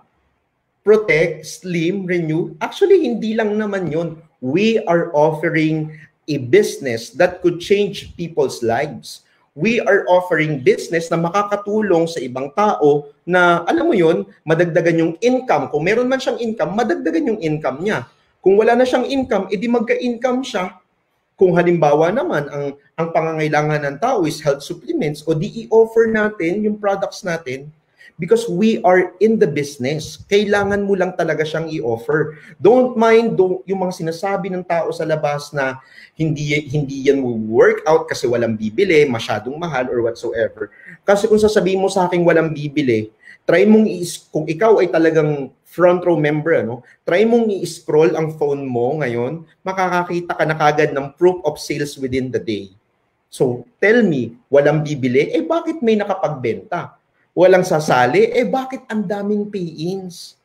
Protect, Slim, Renew? Actually, hindi lang naman yon we are offering a business that could change people's lives. We are offering business na makakatulong sa ibang tao na, alam mo yun, madagdagan yung income. Kung meron man siyang income, madagdagan yung income niya. Kung wala na siyang income, edi magka-income siya. Kung halimbawa naman, ang, ang pangangailangan ng tao is health supplements, o di i-offer natin yung products natin because we are in the business. Kailangan mo lang talaga siyang i-offer. Don't mind do, yung mga sinasabi ng tao sa labas na hindi hindi yan work out kasi walang bibili, masyadong mahal or whatsoever. Kasi kung sasabihin mo sa akin walang bibili, try mong i kung ikaw ay talagang front row member, ano, try mong i-scroll ang phone mo ngayon, makakakita ka na kagad ng proof of sales within the day. So, tell me, walang bibili, eh bakit may nakapagbenta? Walang sasali, eh bakit ang daming pay-ins?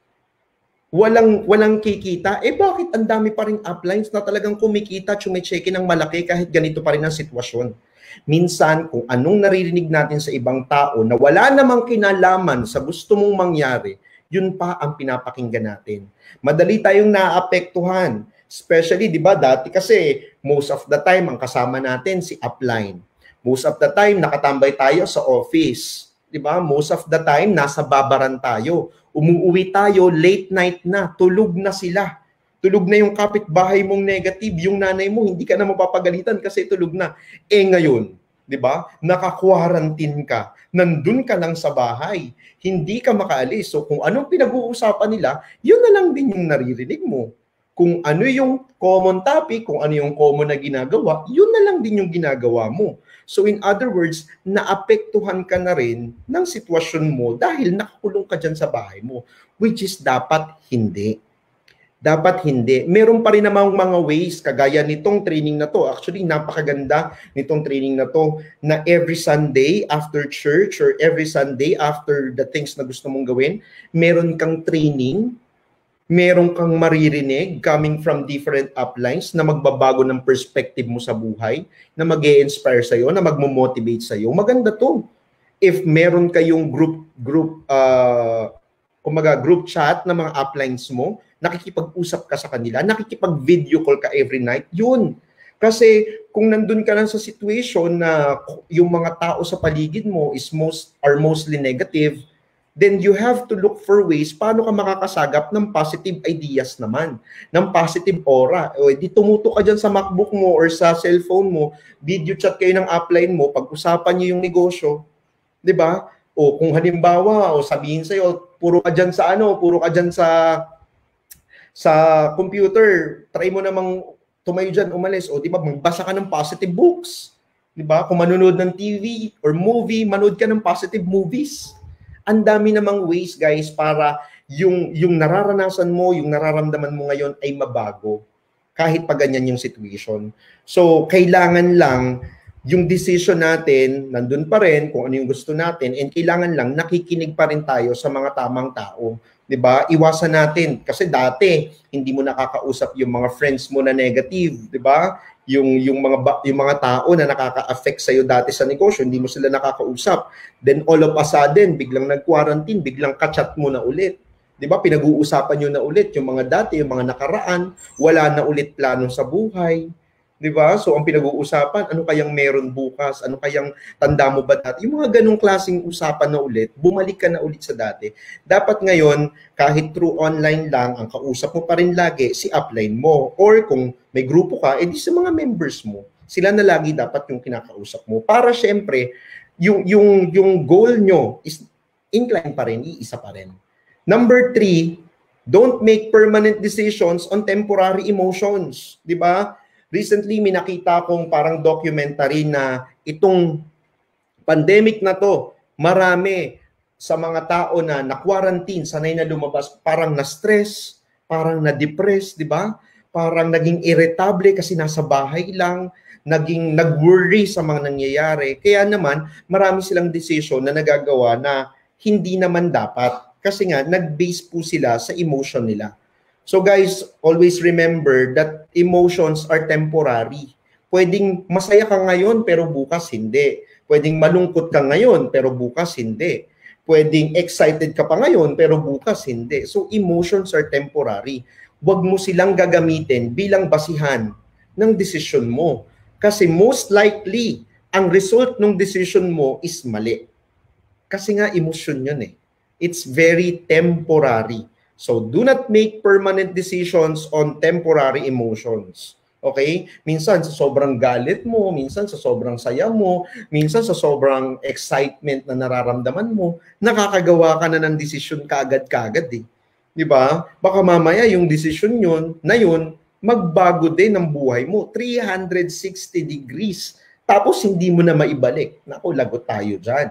Walang, walang kikita, eh bakit ang dami pa rin uplines na talagang kumikita, chumicheke ng malaki kahit ganito pa rin ang sitwasyon? Minsan, kung anong naririnig natin sa ibang tao na wala namang kinalaman sa gusto mong mangyari, yun pa ang pinapakinggan natin. Madali tayong naapektuhan. Especially, di ba, dati kasi most of the time ang kasama natin si upline. Most of the time nakatambay tayo sa office 'di ba? Most of the time nasa babaran tayo. Umuuwi tayo late night na, tulog na sila. Tulog na yung kapitbahay mong negative, yung nanay mo, hindi ka na mapapagalitan kasi tulog na. Eh ngayon, di ba? Naka-quarantine ka. Nandun ka lang sa bahay. Hindi ka makaalis. So kung anong pinag-uusapan nila, yun na lang din yung naririnig mo. Kung ano yung common topic, kung ano yung common na ginagawa, yun na lang din yung ginagawa mo. So in other words, naapektuhan ka na rin ng sitwasyon mo dahil nakakulong ka dyan sa bahay mo, which is dapat hindi dapat hindi. Meron pa rin namang mga ways, kagaya nitong training na to. Actually, napakaganda nitong training na to na every Sunday after church or every Sunday after the things na gusto mong gawin, meron kang training, meron kang maririnig coming from different uplines na magbabago ng perspective mo sa buhay, na mag inspire sa'yo, na magmo-motivate sa'yo. Maganda to. If meron kayong group group uh, kumaga group chat ng mga uplines mo, nakikipag-usap ka sa kanila, nakikipag-video call ka every night, yun. Kasi kung nandun ka lang sa situation na yung mga tao sa paligid mo is most are mostly negative, then you have to look for ways paano ka makakasagap ng positive ideas naman, ng positive aura. O di tumuto ka dyan sa MacBook mo or sa cellphone mo, video chat kayo ng upline mo, pag-usapan niyo yung negosyo, 'di ba? O kung halimbawa, o sabihin sa'yo, puro ka dyan sa ano, puro ka dyan sa sa computer, try mo namang tumayo dyan, umalis. O di ba, magbasa ka ng positive books. Di ba? Kung manonood ng TV or movie, manood ka ng positive movies. Ang dami namang ways, guys, para yung, yung nararanasan mo, yung nararamdaman mo ngayon ay mabago. Kahit pa ganyan yung situation. So, kailangan lang yung decision natin, nandun pa rin kung ano yung gusto natin, and kailangan lang nakikinig pa rin tayo sa mga tamang tao 'di ba? Iwasan natin kasi dati hindi mo nakakausap yung mga friends mo na negative, 'di ba? Yung yung mga yung mga tao na nakaka-affect sa iyo dati sa negosyo, hindi mo sila nakakausap. Then all of a sudden, biglang nag-quarantine, biglang ka-chat mo na ulit. 'Di ba? Pinag-uusapan niyo na ulit yung mga dati, yung mga nakaraan, wala na ulit plano sa buhay. 'Di ba? So ang pinag-uusapan, ano kayang meron bukas? Ano kayang tanda mo ba dati? Yung mga ganong klaseng usapan na ulit, bumalik ka na ulit sa dati. Dapat ngayon, kahit through online lang, ang kausap mo pa rin lagi si upline mo. Or kung may grupo ka, edi sa mga members mo. Sila na lagi dapat yung kinakausap mo. Para syempre, yung, yung, yung goal nyo is incline pa rin, iisa pa rin. Number three, don't make permanent decisions on temporary emotions. Di ba? Recently, may nakita akong parang documentary na itong pandemic na to, marami sa mga tao na na-quarantine, sanay na lumabas, parang na-stress, parang na-depress, di ba? Parang naging irritable kasi nasa bahay lang, naging nag-worry sa mga nangyayari. Kaya naman, marami silang decision na nagagawa na hindi naman dapat. Kasi nga, nag-base po sila sa emotion nila. So guys, always remember that emotions are temporary. Pwedeng masaya ka ngayon pero bukas hindi. Pwedeng malungkot ka ngayon pero bukas hindi. Pwedeng excited ka pa ngayon pero bukas hindi. So emotions are temporary. Huwag mo silang gagamitin bilang basihan ng decision mo. Kasi most likely, ang result ng decision mo is mali. Kasi nga emotion yun eh. It's very temporary. So do not make permanent decisions on temporary emotions. Okay? Minsan sa sobrang galit mo, minsan sa sobrang saya mo, minsan sa sobrang excitement na nararamdaman mo, nakakagawa ka na ng desisyon kaagad-kaagad eh. 'Di ba? Baka mamaya yung desisyon yun na yun magbago din ng buhay mo 360 degrees. Tapos hindi mo na maibalik. Naku, lagot tayo diyan.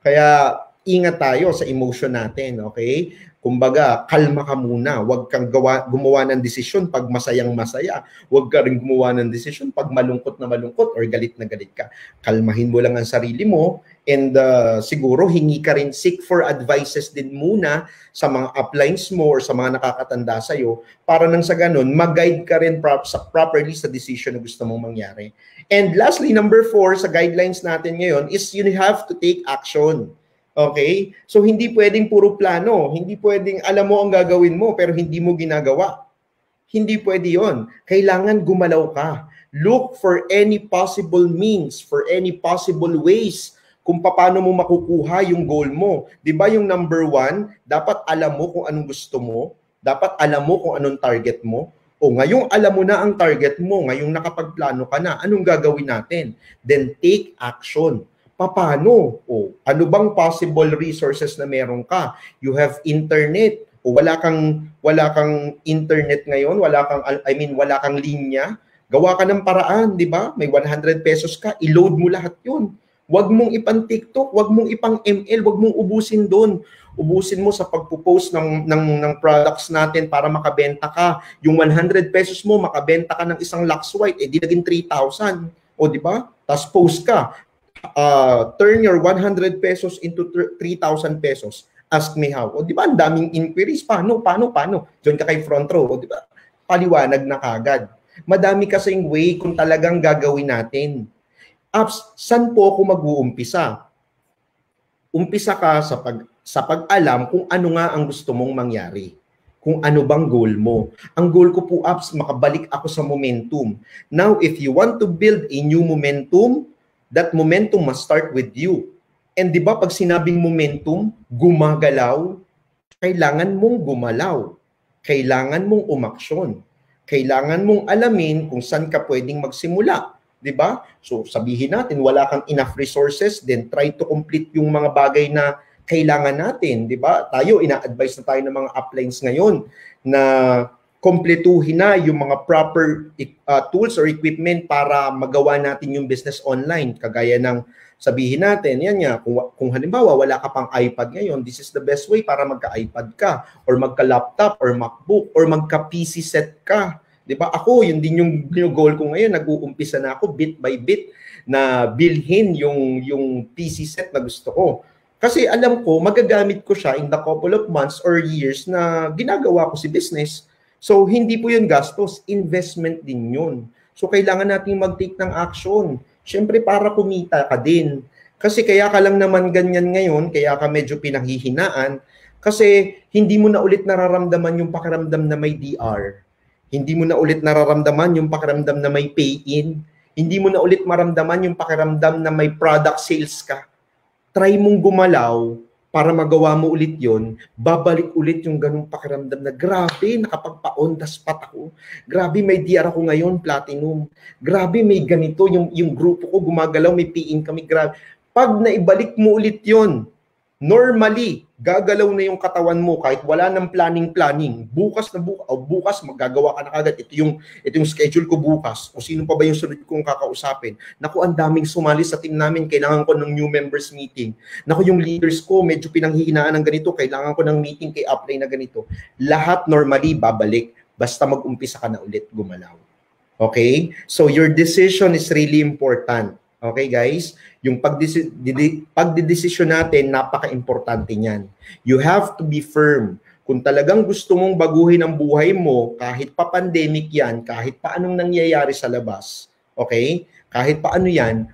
Kaya ingat tayo sa emotion natin, okay? Kumbaga, kalma ka muna. Huwag kang gawa, gumawa ng desisyon pag masayang masaya. Huwag ka rin gumawa ng desisyon pag malungkot na malungkot or galit na galit ka. Kalmahin mo lang ang sarili mo and uh, siguro hingi ka rin seek for advices din muna sa mga uplines mo or sa mga nakakatanda sa iyo para nang sa ganun, mag-guide ka rin prop, sa, properly sa decision na gusto mong mangyari. And lastly, number four sa guidelines natin ngayon is you have to take action Okay? So hindi pwedeng puro plano, hindi pwedeng alam mo ang gagawin mo pero hindi mo ginagawa. Hindi pwede 'yon. Kailangan gumalaw ka. Look for any possible means, for any possible ways kung paano mo makukuha yung goal mo. 'Di ba yung number one, dapat alam mo kung anong gusto mo, dapat alam mo kung anong target mo. O ngayong alam mo na ang target mo, ngayong nakapagplano ka na, anong gagawin natin? Then take action. Paano? O ano bang possible resources na meron ka? You have internet. O wala kang wala kang internet ngayon, wala kang I mean wala kang linya, gawa ka ng paraan, 'di ba? May 100 pesos ka, i-load mo lahat 'yun. Huwag mong ipang TikTok, huwag mong ipang ML, huwag mong ubusin doon ubusin mo sa pagpo-post ng, ng, ng products natin para makabenta ka. Yung 100 pesos mo, makabenta ka ng isang Lux White, eh di naging 3,000. O di ba? Tapos post ka. Uh, turn your 100 pesos into 3,000 pesos. Ask me how. O di ba? Ang daming inquiries. Paano? Paano? Paano? Join ka kay front row. O di ba? Paliwanag na kagad. Madami kasing way kung talagang gagawin natin. Apps, saan po ako mag-uumpisa? Umpisa ka sa pag sa pag-alam kung ano nga ang gusto mong mangyari. Kung ano bang goal mo. Ang goal ko po, apps, makabalik ako sa momentum. Now, if you want to build a new momentum, that momentum must start with you. And di ba pag sinabing momentum, gumagalaw, kailangan mong gumalaw. Kailangan mong umaksyon. Kailangan mong alamin kung saan ka pwedeng magsimula. 'di ba? So sabihin natin wala kang enough resources, then try to complete yung mga bagay na kailangan natin, 'di ba? Tayo ina-advise na tayo ng mga uplines ngayon na kompletuhin na yung mga proper uh, tools or equipment para magawa natin yung business online. Kagaya ng sabihin natin, yan nga, kung, kung halimbawa wala ka pang iPad ngayon, this is the best way para magka-iPad ka or magka-laptop or MacBook or magka-PC set ka. 'Di ba? Ako, yun din yung, yung goal ko ngayon, nag-uumpisa na ako bit by bit na bilhin yung yung PC set na gusto ko. Kasi alam ko, magagamit ko siya in the couple of months or years na ginagawa ko si business. So, hindi po yun gastos. Investment din yun. So, kailangan natin mag-take ng action. Siyempre, para kumita ka din. Kasi kaya ka lang naman ganyan ngayon, kaya ka medyo pinanghihinaan, kasi hindi mo na ulit nararamdaman yung pakiramdam na may DR. Hindi mo na ulit nararamdaman yung pakiramdam na may pay-in. Hindi mo na ulit maramdaman yung pakiramdam na may product sales ka try mong gumalaw para magawa mo ulit yon, babalik ulit yung ganung pakiramdam na grabe, nakapagpa-on the ako. Grabe, may DR ako ngayon, platinum. Grabe, may ganito, yung, yung grupo ko gumagalaw, may PIN kami, grabe. Pag naibalik mo ulit yon, normally, gagalaw na yung katawan mo kahit wala nang planning-planning. Bukas na bukas, o bukas magagawa ka na kagad. Ito yung, ito yung schedule ko bukas. O sino pa ba yung sunod kong kakausapin? Naku, ang daming sumali sa team namin. Kailangan ko ng new members meeting. Naku, yung leaders ko, medyo pinanghihinaan ng ganito. Kailangan ko ng meeting kay apply na ganito. Lahat normally babalik. Basta mag-umpisa ka na ulit gumalaw. Okay? So your decision is really important. Okay, guys? Yung pagdidesisyon natin, napaka-importante niyan. You have to be firm. Kung talagang gusto mong baguhin ang buhay mo, kahit pa pandemic yan, kahit pa anong nangyayari sa labas, okay? Kahit pa ano yan,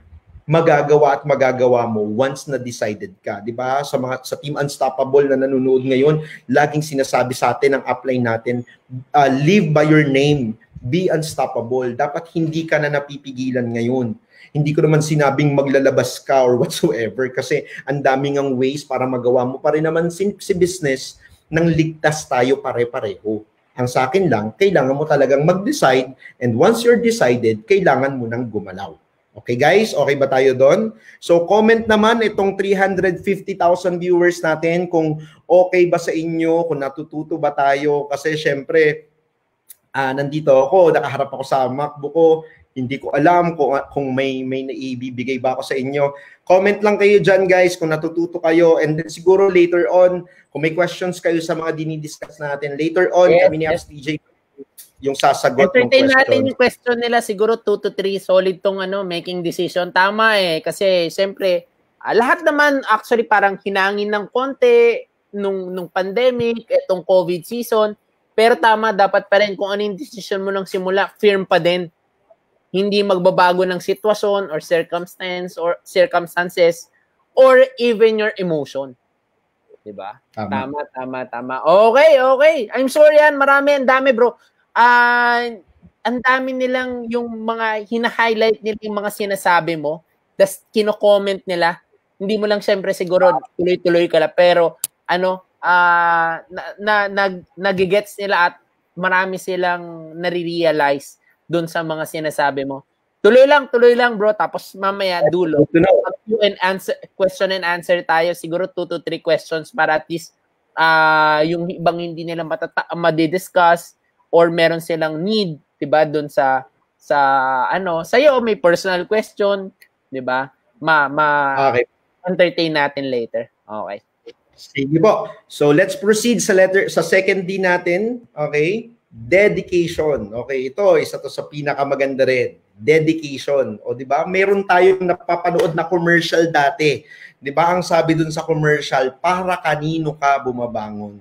magagawa at magagawa mo once na decided ka, 'di ba? Sa mga sa Team Unstoppable na nanonood ngayon, laging sinasabi sa atin ang upline natin, uh, live by your name, be unstoppable. Dapat hindi ka na napipigilan ngayon. Hindi ko naman sinabing maglalabas ka or whatsoever kasi ang daming ang ways para magawa mo pa rin naman si, si business nang ligtas tayo pare-pareho. Ang sa akin lang, kailangan mo talagang mag-decide and once you're decided, kailangan mo nang gumalaw. Okay guys, okay ba tayo doon? So comment naman itong 350,000 viewers natin kung okay ba sa inyo, kung natututo ba tayo kasi syempre uh, nandito ako, nakaharap ako sa MacBook ko, hindi ko alam kung, kung may, may naibibigay ba ako sa inyo. Comment lang kayo dyan guys kung natututo kayo and then siguro later on, kung may questions kayo sa mga dinidiscuss natin, later on yes, kami ni yes. TJ yung sasagot ng question. natin yung question nila siguro 2 to 3 solid tong ano making decision. Tama eh kasi siyempre uh, lahat naman actually parang hinangin ng konti nung nung pandemic, itong COVID season. Pero tama dapat pa rin kung ano yung decision mo nang simula, firm pa din hindi magbabago ng sitwasyon or circumstance or circumstances or even your emotion. 'Di ba? Tama. tama, tama, tama. Okay, okay. I'm sorry yan, marami, ang dami, bro. Uh, ang dami nilang yung mga hina-highlight nila yung mga sinasabi mo, tas kino-comment nila. Hindi mo lang syempre siguro tuloy-tuloy ka lang, pero ano, uh, na, na, nag, nagigets nila at marami silang nare-realize dun sa mga sinasabi mo. Tuloy lang, tuloy lang bro. Tapos mamaya dulo. and answer, question and answer tayo. Siguro 2 to 3 questions para at least uh, yung ibang hindi nila matata- madidiscuss or meron silang need, 'di ba, doon sa sa ano, sa iyo may personal question, 'di ba? Ma ma okay. entertain natin later. Okay. Sige po. So let's proceed sa letter sa second D natin, okay? Dedication. Okay, ito isa to sa pinakamaganda rin. Dedication. O di ba? Meron tayong napapanood na commercial dati. Di ba? Ang sabi dun sa commercial, para kanino ka bumabangon?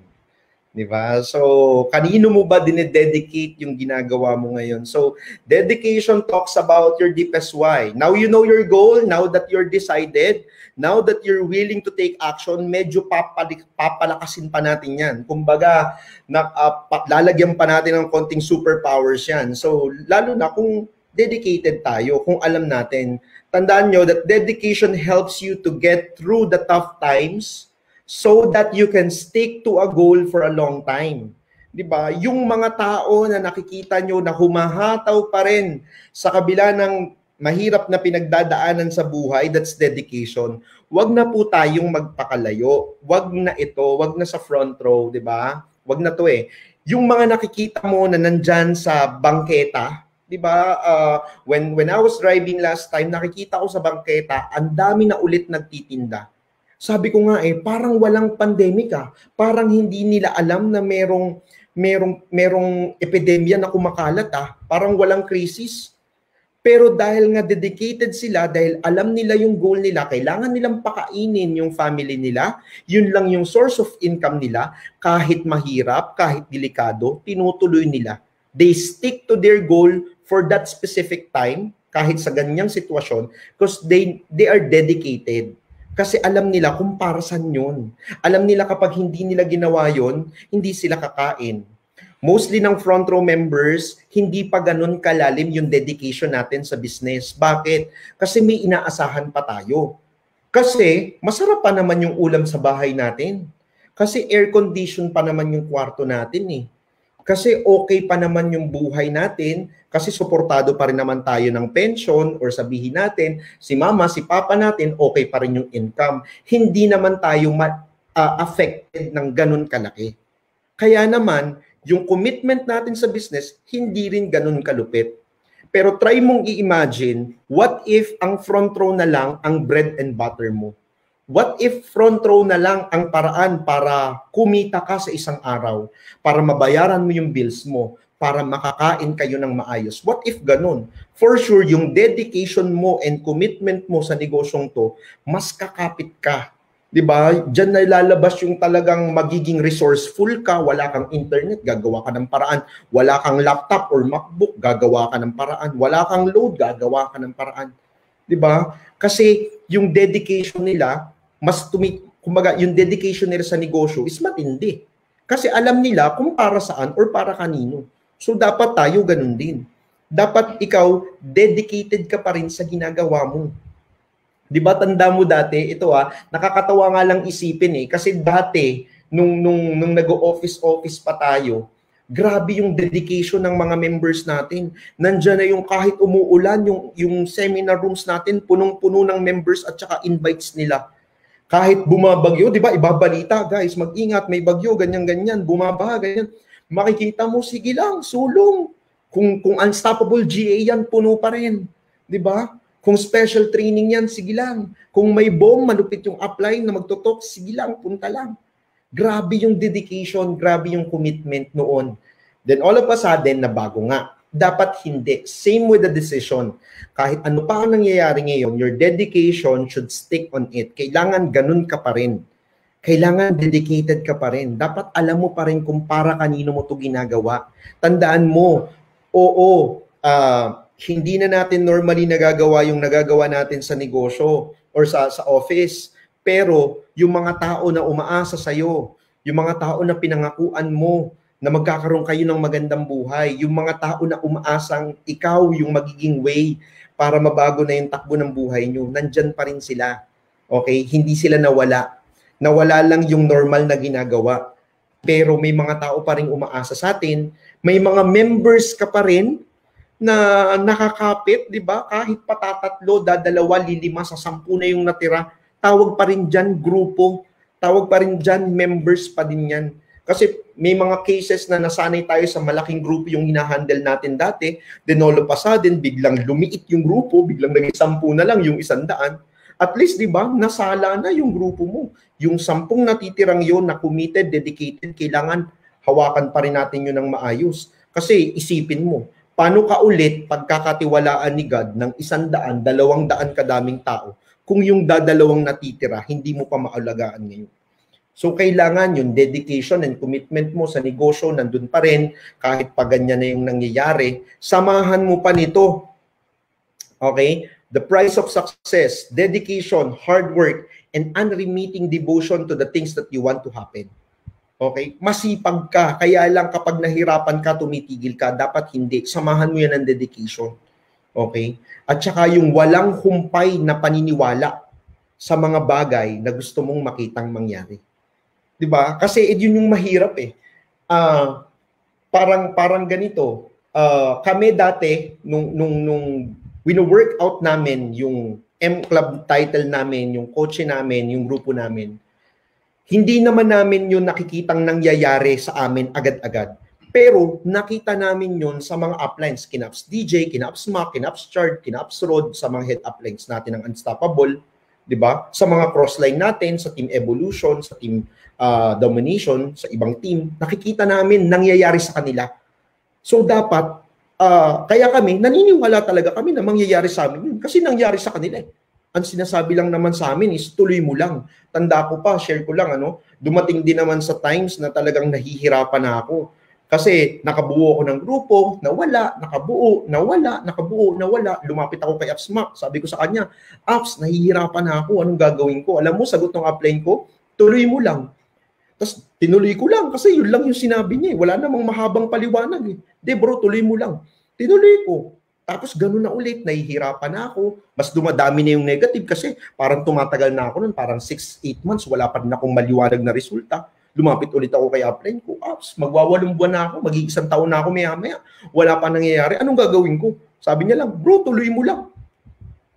Di ba? So, kanino mo ba dinededicate yung ginagawa mo ngayon? So, dedication talks about your deepest why. Now you know your goal, now that you're decided, now that you're willing to take action, medyo papalik, papalakasin pa natin yan. Kumbaga, na, uh, pa, lalagyan pa natin ng konting superpowers yan. So, lalo na kung dedicated tayo, kung alam natin. Tandaan nyo that dedication helps you to get through the tough times, so that you can stick to a goal for a long time. 'Di ba? Yung mga tao na nakikita nyo na humahataw pa rin sa kabila ng mahirap na pinagdadaanan sa buhay, that's dedication. Huwag na po tayong magpakalayo. Huwag na ito, huwag na sa front row, 'di ba? Huwag na 'to eh. Yung mga nakikita mo na nandyan sa bangketa, 'di ba? Uh, when when I was driving last time, nakikita ko sa bangketa, ang dami na ulit nagtitinda sabi ko nga eh, parang walang pandemic ah. Parang hindi nila alam na merong merong merong epidemya na kumakalat ah. Parang walang krisis. Pero dahil nga dedicated sila, dahil alam nila yung goal nila, kailangan nilang pakainin yung family nila, yun lang yung source of income nila, kahit mahirap, kahit delikado, tinutuloy nila. They stick to their goal for that specific time, kahit sa ganyang sitwasyon, because they, they are dedicated. Kasi alam nila kung para saan yun. Alam nila kapag hindi nila ginawa yon, hindi sila kakain. Mostly ng front row members, hindi pa ganun kalalim yung dedication natin sa business. Bakit? Kasi may inaasahan pa tayo. Kasi masarap pa naman yung ulam sa bahay natin. Kasi air condition pa naman yung kwarto natin eh. Kasi okay pa naman yung buhay natin, kasi suportado pa rin naman tayo ng pension or sabihin natin, si mama, si papa natin, okay pa rin yung income. Hindi naman tayo ma- uh, affected ng ganun kalaki. Kaya naman, yung commitment natin sa business, hindi rin ganun kalupit. Pero try mong i-imagine, what if ang front row na lang ang bread and butter mo? What if front row na lang ang paraan para kumita ka sa isang araw, para mabayaran mo yung bills mo, para makakain kayo ng maayos? What if ganun? For sure, yung dedication mo and commitment mo sa negosyong to, mas kakapit ka. 'Di ba? Diyan na ilalabas yung talagang magiging resourceful ka, wala kang internet, gagawa ka ng paraan. Wala kang laptop or MacBook, gagawa ka ng paraan. Wala kang load, gagawa ka ng paraan. 'Di ba? Kasi yung dedication nila mas tumi kumbaga yung dedication nila sa negosyo is matindi. Kasi alam nila kung para saan or para kanino. So dapat tayo ganun din. Dapat ikaw dedicated ka pa rin sa ginagawa mo. 'Di ba tanda mo dati ito ah, nakakatawa nga lang isipin eh kasi dati nung nung nung nag-office office pa tayo, grabe yung dedication ng mga members natin. Nandiyan na yung kahit umuulan, yung yung seminar rooms natin punong-puno ng members at saka invites nila kahit bumabagyo, di ba, ibabalita, guys, mag-ingat, may bagyo, ganyan-ganyan, bumabaha, ganyan. Makikita mo, sige lang, sulong. Kung, kung unstoppable GA yan, puno pa rin. Di ba? Kung special training yan, sige lang. Kung may bomb, malupit yung upline na magtutok, sige lang, punta lang. Grabe yung dedication, grabe yung commitment noon. Then all of a sudden, na bago nga. Dapat hindi. Same with the decision. Kahit ano pa ang nangyayari ngayon, your dedication should stick on it. Kailangan ganun ka pa rin. Kailangan dedicated ka pa rin. Dapat alam mo pa rin kung para kanino mo to ginagawa. Tandaan mo, oo, uh, hindi na natin normally nagagawa yung nagagawa natin sa negosyo or sa, sa office. Pero yung mga tao na umaasa sa'yo, yung mga tao na pinangakuan mo, na magkakaroon kayo ng magandang buhay. Yung mga tao na umaasang ikaw yung magiging way para mabago na yung takbo ng buhay nyo, nandyan pa rin sila. Okay? Hindi sila nawala. Nawala lang yung normal na ginagawa. pero may mga tao pa rin umaasa sa atin. May mga members ka pa rin na nakakapit, di ba? Kahit patatatlo, dadalawa, lilima, sa sampu na yung natira, tawag pa rin dyan grupo, tawag pa rin dyan members pa din yan. Kasi may mga cases na nasanay tayo sa malaking grupo yung hinahandle natin dati, then all of a sudden, biglang lumiit yung grupo, biglang naging sampu na lang yung isang daan. At least, di ba, nasala na yung grupo mo. Yung sampung natitirang yon na committed, dedicated, kailangan hawakan pa rin natin yun ng maayos. Kasi isipin mo, paano ka ulit pagkakatiwalaan ni God ng isang daan, dalawang daan kadaming tao kung yung dadalawang natitira, hindi mo pa maalagaan ngayon. So kailangan yung dedication and commitment mo sa negosyo nandun pa rin kahit pa ganyan na yung nangyayari. Samahan mo pa nito. Okay? The price of success, dedication, hard work, and unremitting devotion to the things that you want to happen. Okay? Masipag ka. Kaya lang kapag nahirapan ka, tumitigil ka. Dapat hindi. Samahan mo yan ng dedication. Okay? At saka yung walang humpay na paniniwala sa mga bagay na gusto mong makitang mangyari. 'Di ba? Kasi yun yung mahirap eh. Uh, parang parang ganito. Uh, kami dati nung nung nung wino-work out namin yung M Club title namin, yung coach namin, yung grupo namin, hindi naman namin yun nakikitang nangyayari sa amin agad-agad. Pero nakita namin yun sa mga uplines, kinaps DJ, kinaps Mac, kinaps Chart, kinaps Rod, sa mga head uplines natin ng Unstoppable, di ba? Sa mga crossline natin, sa Team Evolution, sa Team uh, Domination, sa ibang team, nakikita namin nangyayari sa kanila. So dapat Uh, kaya kami, naniniwala talaga kami na mangyayari sa amin yun. Kasi nangyari sa kanila eh. Ang sinasabi lang naman sa amin is tuloy mo lang. Tanda ko pa, share ko lang, ano, dumating din naman sa times na talagang nahihirapan na ako. Kasi nakabuo ako ng grupo, nawala, nakabuo, nawala, nakabuo, nawala. Lumapit ako kay AppsMac. Sabi ko sa kanya, Apps, nahihirapan na ako. Anong gagawin ko? Alam mo, sagot ng upline ko, tuloy mo lang. Tapos tinuloy ko lang kasi yun lang yung sinabi niya. Eh. Wala namang mahabang paliwanag. Eh. De bro, tuloy mo lang. Tinuloy ko. Tapos ganun na ulit, nahihirapan na ako. Mas dumadami na yung negative kasi parang tumatagal na ako nun, parang 6-8 months, wala pa rin akong maliwanag na resulta. Lumapit ulit ako kay upline ko. Ops, magwawalong buwan na ako, mag-iisang taon na ako maya-maya. Wala pa nangyayari. Anong gagawin ko? Sabi niya lang, bro, tuloy mo lang.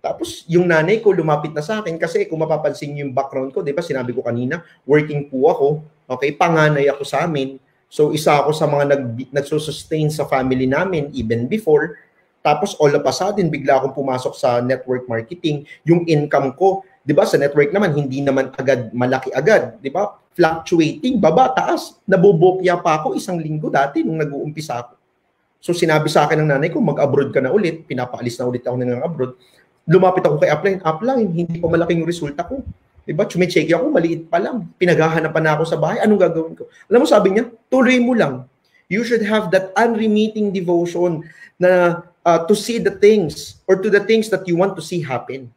Tapos yung nanay ko lumapit na sa akin kasi kung mapapansin yung background ko, 'di ba? Sinabi ko kanina, working po ako. Okay, panganay ako sa amin. So isa ako sa mga nag nagsusustain sa family namin even before. Tapos all of a sudden bigla akong pumasok sa network marketing. Yung income ko, 'di ba, sa network naman hindi naman agad malaki agad, 'di ba? Fluctuating, baba, taas. Nabubokya pa ako isang linggo dati nung nag-uumpisa ako. So sinabi sa akin ng nanay ko, mag-abroad ka na ulit, pinapaalis na ulit ako ng abroad. Lumapit ako kay upline, upline, hindi pa malaking resulta ko. Diba? Chumicheck ako, maliit pa lang. Pinaghahanapan na ako sa bahay. Anong gagawin ko? Alam mo, sabi niya, tuloy mo lang. You should have that unremitting devotion na uh, to see the things or to the things that you want to see happen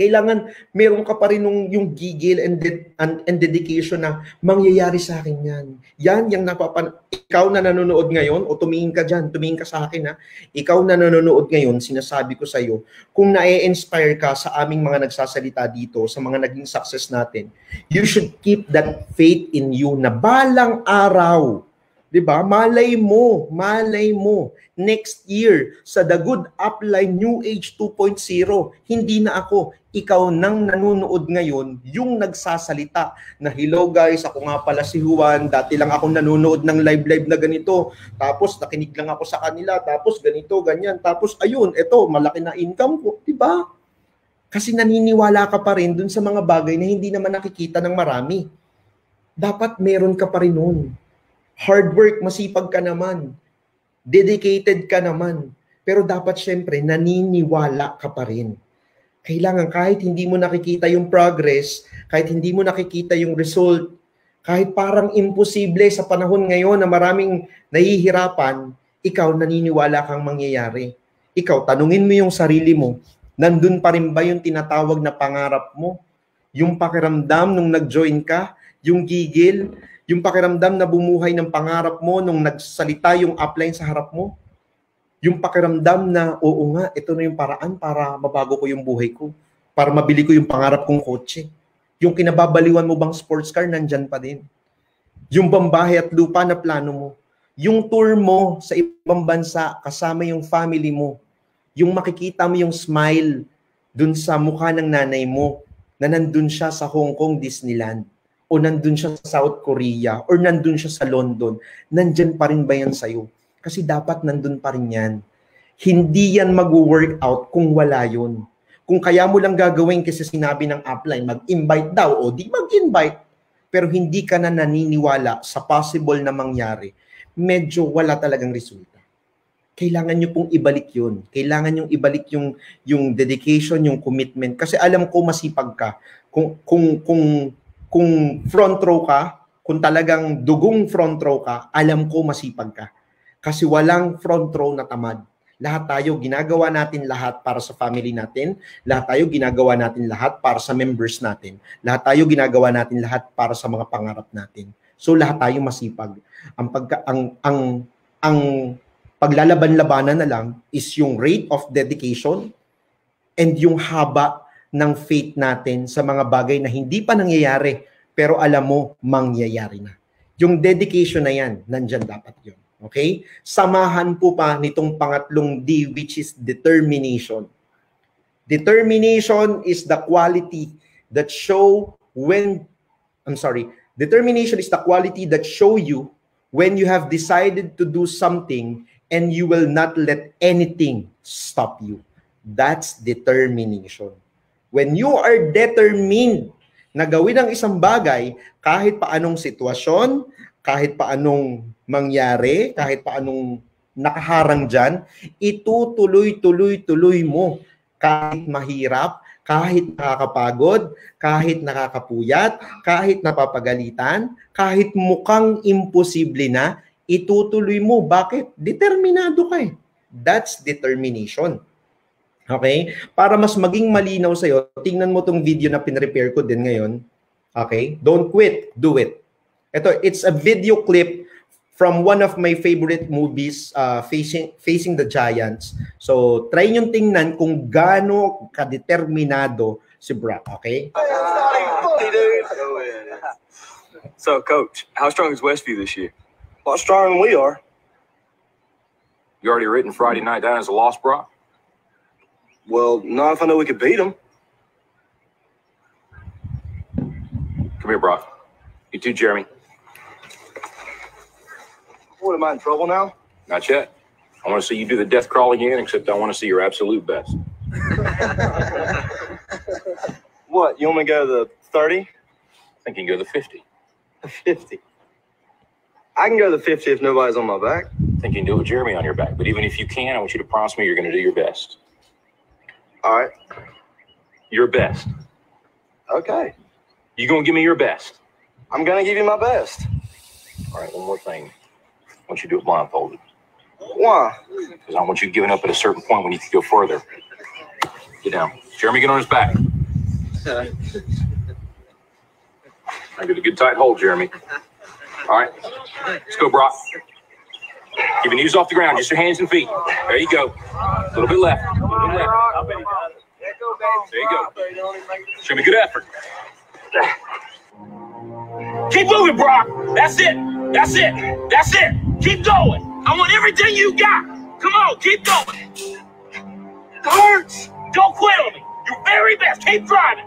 kailangan meron ka pa rin nung, yung gigil and, de- and, and dedication na mangyayari sa akin yan. Yan yung napapan... Ikaw na nanonood ngayon, o tumingin ka dyan, tumingin ka sa akin ha, ikaw na nanonood ngayon, sinasabi ko sa iyo, kung na-inspire ka sa aming mga nagsasalita dito, sa mga naging success natin, you should keep that faith in you na balang araw, 'Di ba? Malay mo, malay mo. Next year sa The Good Upline New Age 2.0, hindi na ako, ikaw nang nanonood ngayon, yung nagsasalita na hello guys, ako nga pala si Juan, dati lang ako nanonood ng live-live na ganito, tapos nakinig lang ako sa kanila, tapos ganito, ganyan, tapos ayun, eto, malaki na income ko, 'di ba? Kasi naniniwala ka pa rin dun sa mga bagay na hindi naman nakikita ng marami. Dapat meron ka pa rin nun hard work, masipag ka naman. Dedicated ka naman. Pero dapat syempre, naniniwala ka pa rin. Kailangan kahit hindi mo nakikita yung progress, kahit hindi mo nakikita yung result, kahit parang imposible sa panahon ngayon na maraming nahihirapan, ikaw naniniwala kang mangyayari. Ikaw, tanungin mo yung sarili mo, nandun pa rin ba yung tinatawag na pangarap mo? Yung pakiramdam nung nag-join ka? Yung gigil? Yung pakiramdam na bumuhay ng pangarap mo nung nagsalita yung upline sa harap mo. Yung pakiramdam na, oo nga, ito na yung paraan para mabago ko yung buhay ko. Para mabili ko yung pangarap kong kotse. Yung kinababaliwan mo bang sports car, nandyan pa din. Yung bambahe at lupa na plano mo. Yung tour mo sa ibang bansa kasama yung family mo. Yung makikita mo yung smile dun sa mukha ng nanay mo na nandun siya sa Hong Kong Disneyland o nandun siya sa South Korea or nandun siya sa London. Nandyan pa rin ba yan sa'yo? Kasi dapat nandun pa rin yan. Hindi yan mag-work out kung wala yun. Kung kaya mo lang gagawin kasi sinabi ng upline, mag-invite daw o di mag-invite, pero hindi ka na naniniwala sa possible na mangyari, medyo wala talagang resulta. Kailangan nyo pong ibalik yun. Kailangan nyo ibalik yung, yung dedication, yung commitment. Kasi alam ko masipag ka. Kung, kung, kung, kung front row ka, kung talagang dugong front row ka, alam ko masipag ka. Kasi walang front row na tamad. Lahat tayo ginagawa natin lahat para sa family natin. Lahat tayo ginagawa natin lahat para sa members natin. Lahat tayo ginagawa natin lahat para sa mga pangarap natin. So lahat tayo masipag. Ang pagka ang ang ang paglalaban-labanan na lang is yung rate of dedication and yung haba ng faith natin sa mga bagay na hindi pa nangyayari pero alam mo mangyayari na. Yung dedication na yan, nandyan dapat yun. Okay? Samahan po pa nitong pangatlong D which is determination. Determination is the quality that show when I'm sorry, determination is the quality that show you when you have decided to do something and you will not let anything stop you. That's determination. When you are determined na gawin ang isang bagay kahit pa anong sitwasyon, kahit pa anong mangyari, kahit pa anong nakaharang dyan, itutuloy-tuloy-tuloy mo kahit mahirap, kahit nakakapagod, kahit nakakapuyat, kahit napapagalitan, kahit mukhang imposible na, itutuloy mo. Bakit? Determinado ka eh. That's determination. Okay? Para mas maging malinaw sa'yo, tingnan mo tong video na pinrepare ko din ngayon. Okay? Don't quit, do it. Ito, it's a video clip from one of my favorite movies, uh, Facing Facing the Giants. So, try nyo tingnan kung gaano kadeterminado si Brock, okay? So, coach, how strong is Westview this year? Lot stronger than we are. You already written Friday night down as a loss, Brock? Well, not if I know we could beat them. Come here, Brock. You too, Jeremy. What am I in trouble now? Not yet. I want to see you do the death crawl again, except I want to see your absolute best. What? You want me to go to the 30? I think you can go to the 50. 50. I can go to the 50 if nobody's on my back. I think you can do it with Jeremy on your back. But even if you can, I want you to promise me you're going to do your best. All right. Your best. Okay. You going to give me your best? I'm going to give you my best. All right, one more thing. I want you to do it blindfolded. Why? Because I want you giving up at a certain point when you can go further. Get down. Jeremy, get on his back. I get a good tight hold, Jeremy. All right. Let's go, Brock. Keep your knees off the ground, just your hands and feet. There you go. A little bit left. A little bit left. There you go. Show me good effort. Keep moving, Brock. That's it. That's it. That's it. Keep going. I want everything you got. Come on, keep going. It hurts. Don't quit on me. Your very best. Keep driving.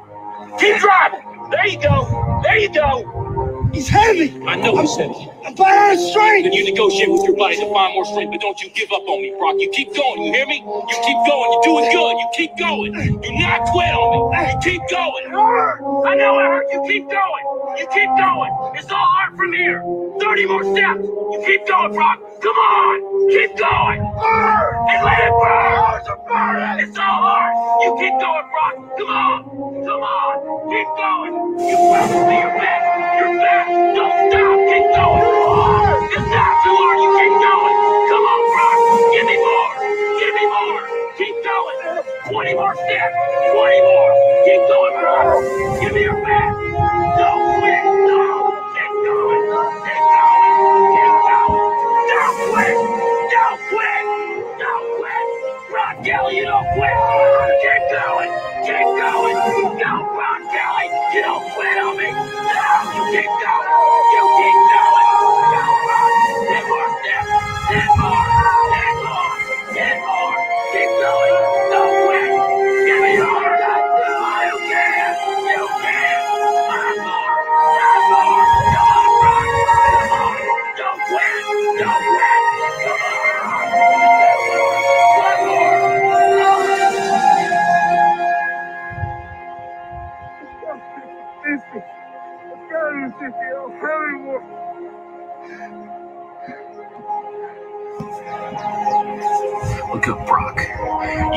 Keep driving. There you go. There you go. He's heavy. I know said it. I'm strength. Then you negotiate with your body to find more strength, but don't you give up on me, Brock. You keep going. You hear me? You keep going. You're doing good. You keep going. Do not quit on me. You keep going. I know it hurt. You keep going. You keep going. It's all hard from here. 30 more steps. You keep going, Brock. Come on. Keep going. And let it burn. It's all hard. You keep going, Brock. Come on. Come on. Keep going. You promised me your best. Your best. Don't stop. Keep going. You keep going. Come on. Give me more. Give me more. Keep going. 20 more steps. 20 more. Keep going. Give me your. Don't quit. No. Keep going. Keep going. Keep going. Don't quit. Don't quit. Kelly, you don't quit. Keep going. Keep going. Don't run, Kelly. You don't quit on me. No, you keep going. You keep going. Don't run. Ten more steps. Ten more. Ten more. Ten more. Keep going.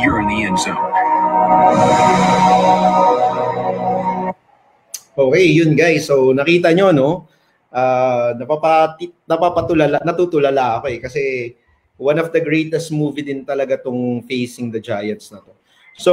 You're in the end zone. Okay, yun guys. So nakita nyo, no? Uh, napapati, napapatulala, natutulala ako eh. Kasi one of the greatest movie din talaga tong Facing the Giants na to. So,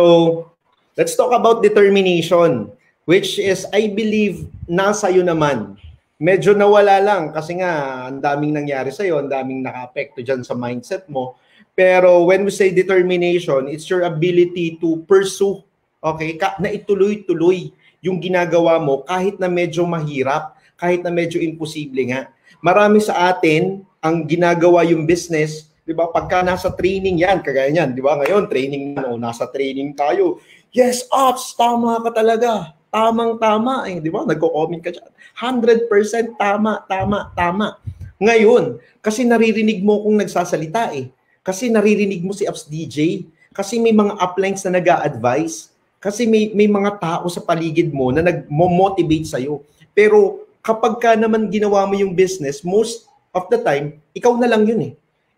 let's talk about determination. Which is, I believe, nasa iyo naman. Medyo nawala lang kasi nga, ang daming nangyari sa'yo, ang daming naka-apekto dyan sa mindset mo. Pero when we say determination, it's your ability to pursue, okay, ka, na ituloy-tuloy yung ginagawa mo kahit na medyo mahirap, kahit na medyo imposible nga. Marami sa atin ang ginagawa yung business, 'di ba? Pagka nasa training 'yan, kagaya niyan, 'di ba? Ngayon training no, nasa training tayo. Yes, ops, tama ka talaga tamang-tama eh, di ba? Nagko-comment ka dyan. 100% tama, tama, tama. Ngayon, kasi naririnig mo kung nagsasalita eh. Kasi naririnig mo si Apps DJ. Kasi may mga uplines na nag advise Kasi may, may mga tao sa paligid mo na nag-motivate sa'yo. Pero kapag ka naman ginawa mo yung business, most of the time, ikaw na lang yun eh.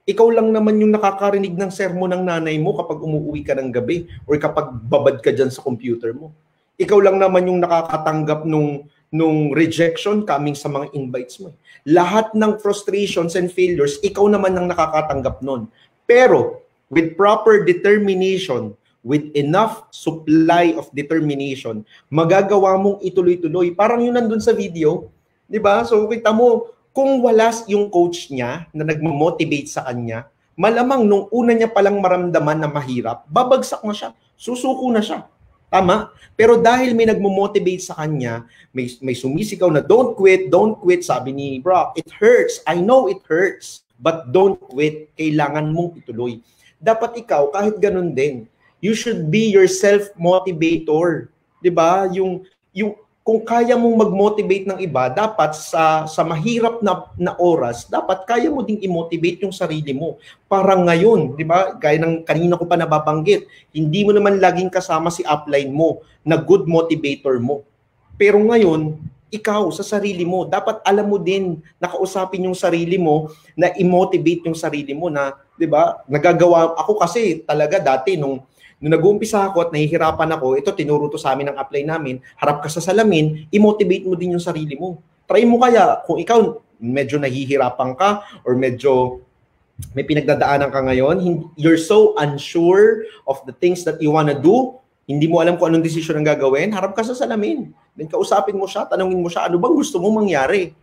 Ikaw lang naman yung nakakarinig ng sermon ng nanay mo kapag umuwi ka ng gabi or kapag babad ka dyan sa computer mo ikaw lang naman yung nakakatanggap nung nung rejection coming sa mga invites mo. Lahat ng frustrations and failures, ikaw naman ang nakakatanggap nun. Pero with proper determination, with enough supply of determination, magagawa mong ituloy-tuloy. Parang yun nandun sa video, 'di ba? So kita mo kung wala yung coach niya na nagmo-motivate sa kanya, malamang nung una niya palang maramdaman na mahirap, babagsak na siya, susuko na siya. Tama? Pero dahil may nagmo-motivate sa kanya, may, may sumisigaw na don't quit, don't quit, sabi ni Brock, it hurts. I know it hurts, but don't quit. Kailangan mong ituloy. Dapat ikaw, kahit ganun din, you should be your self-motivator. 'Di ba? Yung yung kung kaya mong mag-motivate ng iba, dapat sa sa mahirap na, na oras, dapat kaya mo ding i-motivate yung sarili mo. Parang ngayon, 'di ba? Gaya ng kanina ko pa nababanggit, hindi mo naman laging kasama si upline mo na good motivator mo. Pero ngayon, ikaw sa sarili mo, dapat alam mo din nakausapin yung sarili mo na i-motivate yung sarili mo na, 'di ba? Nagagawa ako kasi talaga dati nung Nung nag-uumpisa ako at nahihirapan ako, ito tinuro to sa amin ng apply namin, harap ka sa salamin, i-motivate mo din yung sarili mo. Try mo kaya, kung ikaw medyo nahihirapan ka or medyo may pinagdadaanan ka ngayon, you're so unsure of the things that you wanna do, hindi mo alam kung anong desisyon ang gagawin, harap ka sa salamin. Then kausapin mo siya, tanungin mo siya, ano bang gusto mo mangyari?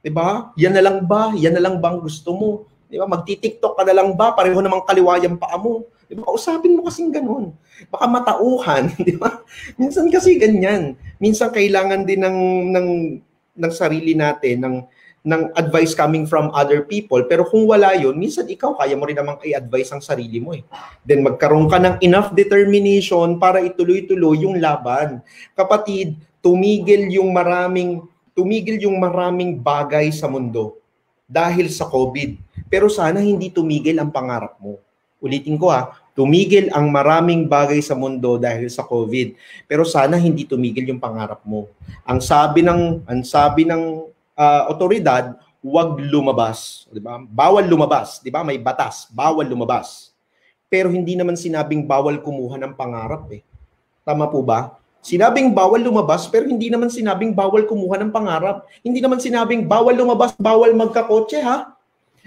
'Di ba? Yan na lang ba? Yan na lang bang gusto mo? 'Di ba? Magti-TikTok ka na lang ba? Pareho namang kaliwayang paa mo. Di ba? Usapin mo kasing ganun. Baka matauhan, di ba? Minsan kasi ganyan. Minsan kailangan din ng ng ng sarili natin ng ng advice coming from other people. Pero kung wala yon minsan ikaw, kaya mo rin namang i-advise ang sarili mo eh. Then magkaroon ka ng enough determination para ituloy-tuloy yung laban. Kapatid, tumigil yung maraming tumigil yung maraming bagay sa mundo dahil sa COVID. Pero sana hindi tumigil ang pangarap mo. Ulitin ko ha, tumigil ang maraming bagay sa mundo dahil sa COVID. Pero sana hindi tumigil yung pangarap mo. Ang sabi ng ang sabi ng uh, otoridad, huwag lumabas, 'di ba? Bawal lumabas, 'di ba? May batas, bawal lumabas. Pero hindi naman sinabing bawal kumuha ng pangarap eh. Tama po ba? Sinabing bawal lumabas pero hindi naman sinabing bawal kumuha ng pangarap. Hindi naman sinabing bawal lumabas, bawal magkakotse ha.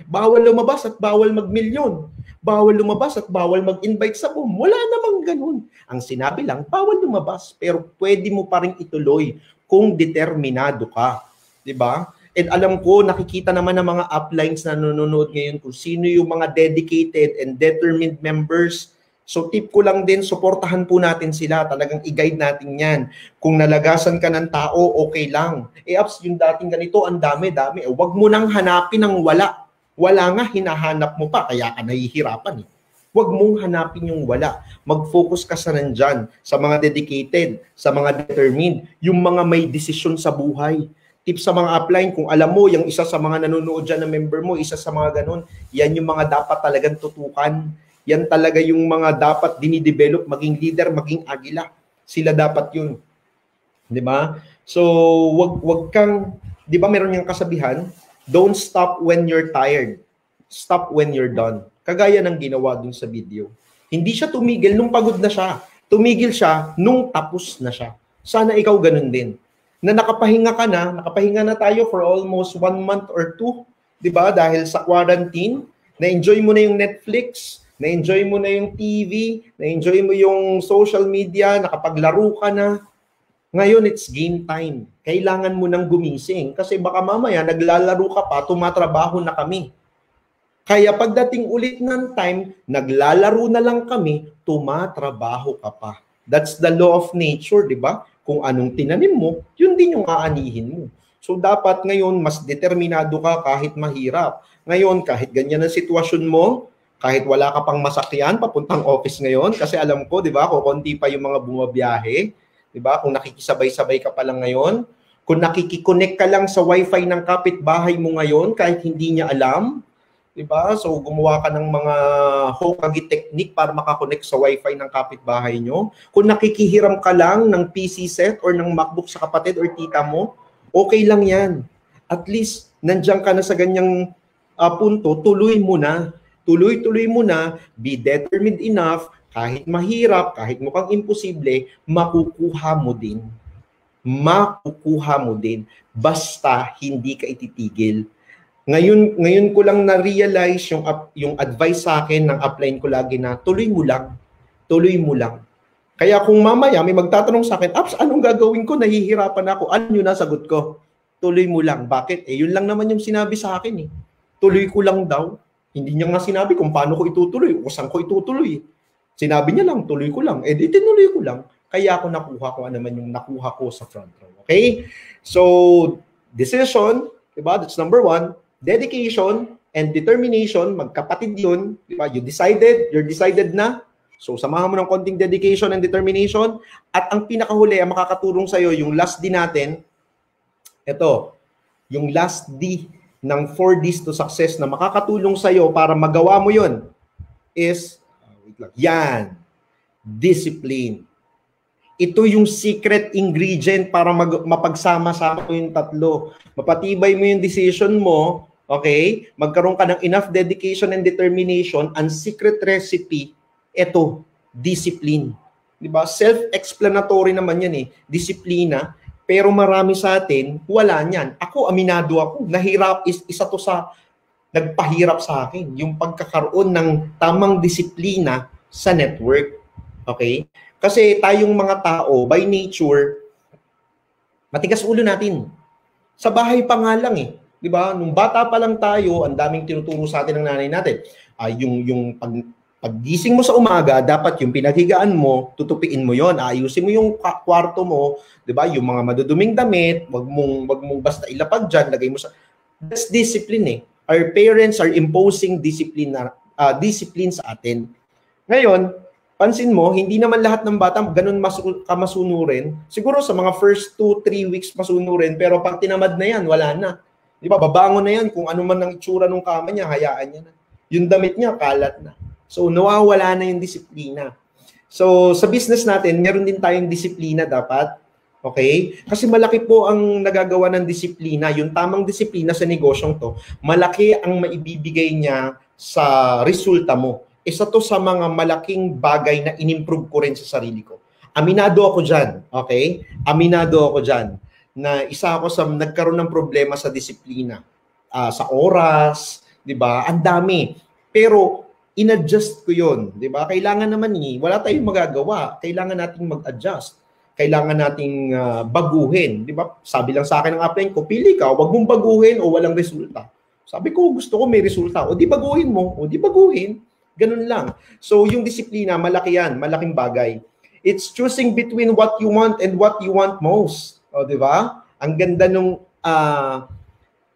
Bawal lumabas at bawal magmilyon. Bawal lumabas at bawal mag-invite sa boom. Wala namang ganun. Ang sinabi lang, bawal lumabas. Pero pwede mo pa rin ituloy kung determinado ka. Ba? Diba? And alam ko, nakikita naman ng mga uplines na nanonood ngayon kung sino yung mga dedicated and determined members So tip ko lang din, suportahan po natin sila. Talagang i-guide natin yan. Kung nalagasan ka ng tao, okay lang. E ups, yung dating ganito, ang dami, dami. Eh, wag mo nang hanapin ng wala wala nga hinahanap mo pa, kaya ka nahihirapan eh. Huwag mong hanapin yung wala. Mag-focus ka sa nandyan, sa mga dedicated, sa mga determined, yung mga may desisyon sa buhay. Tip sa mga upline, kung alam mo, yung isa sa mga nanonood dyan na member mo, isa sa mga ganun, yan yung mga dapat talagang tutukan. Yan talaga yung mga dapat dinidevelop, maging leader, maging agila. Sila dapat yun. Di ba? So, wag wag kang, di ba meron yung kasabihan, Don't stop when you're tired. Stop when you're done. Kagaya ng ginawa dun sa video. Hindi siya tumigil nung pagod na siya. Tumigil siya nung tapos na siya. Sana ikaw ganun din. Na nakapahinga ka na, nakapahinga na tayo for almost one month or two, di ba? Dahil sa quarantine, na-enjoy mo na yung Netflix, na-enjoy mo na yung TV, na-enjoy mo yung social media, nakapaglaro ka na. Ngayon, it's game time. Kailangan mo nang gumising kasi baka mamaya naglalaro ka pa, tumatrabaho na kami. Kaya pagdating ulit ng time, naglalaro na lang kami, tumatrabaho ka pa. That's the law of nature, di ba? Kung anong tinanim mo, yun din yung aanihin mo. So dapat ngayon, mas determinado ka kahit mahirap. Ngayon, kahit ganyan ang sitwasyon mo, kahit wala ka pang masakyan, papuntang office ngayon, kasi alam ko, di ba, kukunti pa yung mga bumabiyahe, di ba, kung nakikisabay-sabay ka pa lang ngayon, kung nakikiconnect ka lang sa wifi ng kapitbahay mo ngayon, kahit hindi niya alam, Diba? So gumawa ka ng mga Hokage technique para makakonect sa wifi ng kapitbahay nyo. Kung nakikihiram ka lang ng PC set or ng MacBook sa kapatid or tita mo, okay lang yan. At least, nandiyan ka na sa ganyang uh, punto, tuloy mo na. Tuloy-tuloy mo na, be determined enough, kahit mahirap, kahit mukhang imposible, makukuha mo din. Makukuha mo din. Basta hindi ka ititigil ngayon, ngayon ko lang na-realize yung, yung advice sa akin ng upline ko lagi na tuloy mo lang. Tuloy mo lang. Kaya kung mamaya may magtatanong sa akin, Aps, anong gagawin ko? Nahihirapan ako. Ano yun sagot ko? Tuloy mo lang. Bakit? Eh, yun lang naman yung sinabi sa akin eh. Tuloy ko lang daw. Hindi niya nga sinabi kung paano ko itutuloy o saan ko itutuloy. Sinabi niya lang, tuloy ko lang. Eh, di tinuloy ko lang. Kaya ako nakuha ko ano naman yung nakuha ko sa front row. Okay? So, decision, diba? That's number one dedication and determination, magkapatid yun. Di ba? You decided, you're decided na. So, samahan mo ng konting dedication and determination. At ang pinakahuli, ang makakatulong sa'yo, yung last D natin, ito, yung last D ng 4 Ds to success na makakatulong sa'yo para magawa mo yun is, yan, discipline. Ito yung secret ingredient para mag, mapagsama-sama mo yung tatlo. Mapatibay mo yung decision mo, Okay? Magkaroon ka ng enough dedication and determination. Ang secret recipe, ito, discipline. Di ba? Self-explanatory naman yan eh. Disiplina. Pero marami sa atin, wala niyan. Ako, aminado ako. Nahirap, is, isa to sa nagpahirap sa akin. Yung pagkakaroon ng tamang disiplina sa network. Okay? Kasi tayong mga tao, by nature, matigas ulo natin. Sa bahay pa nga lang eh 'di ba? Nung bata pa lang tayo, ang daming tinuturo sa atin ng nanay natin. Uh, yung yung pag paggising mo sa umaga, dapat yung pinaghigaan mo, tutupiin mo 'yon, ayusin mo yung kwarto mo, 'di ba? Yung mga maduduming damit, wag mong wag mong basta ilapag diyan, lagay mo sa That's discipline eh. Our parents are imposing discipline na uh, discipline sa atin. Ngayon, pansin mo, hindi naman lahat ng bata ganun masu- kamasunurin. Siguro sa mga first 2-3 weeks masunurin, pero pag tinamad na yan, wala na. Di ba, babangon na yan. Kung ano man ang itsura ng kama niya, hayaan niya na. Yung damit niya, kalat na. So, nawawala na yung disiplina. So, sa business natin, meron din tayong disiplina dapat. Okay? Kasi malaki po ang nagagawa ng disiplina. Yung tamang disiplina sa negosyong to, malaki ang maibibigay niya sa resulta mo. Isa to sa mga malaking bagay na inimprove ko rin sa sarili ko. Aminado ako dyan. Okay? Aminado ako dyan na isa ako sa nagkaroon ng problema sa disiplina. Uh, sa oras, 'di ba? Ang dami. Pero inadjust ko 'yon, 'di ba? Kailangan naman ni, wala tayong magagawa. Kailangan nating mag-adjust. Kailangan nating uh, baguhin, 'di ba? Sabi lang sa akin ng upline ko, pili ka, wag mong baguhin o walang resulta. Sabi ko, gusto ko may resulta. O di baguhin mo, o di baguhin. Ganun lang. So yung disiplina, malaki yan, malaking bagay. It's choosing between what you want and what you want most. O, di ba? Ang ganda nung uh,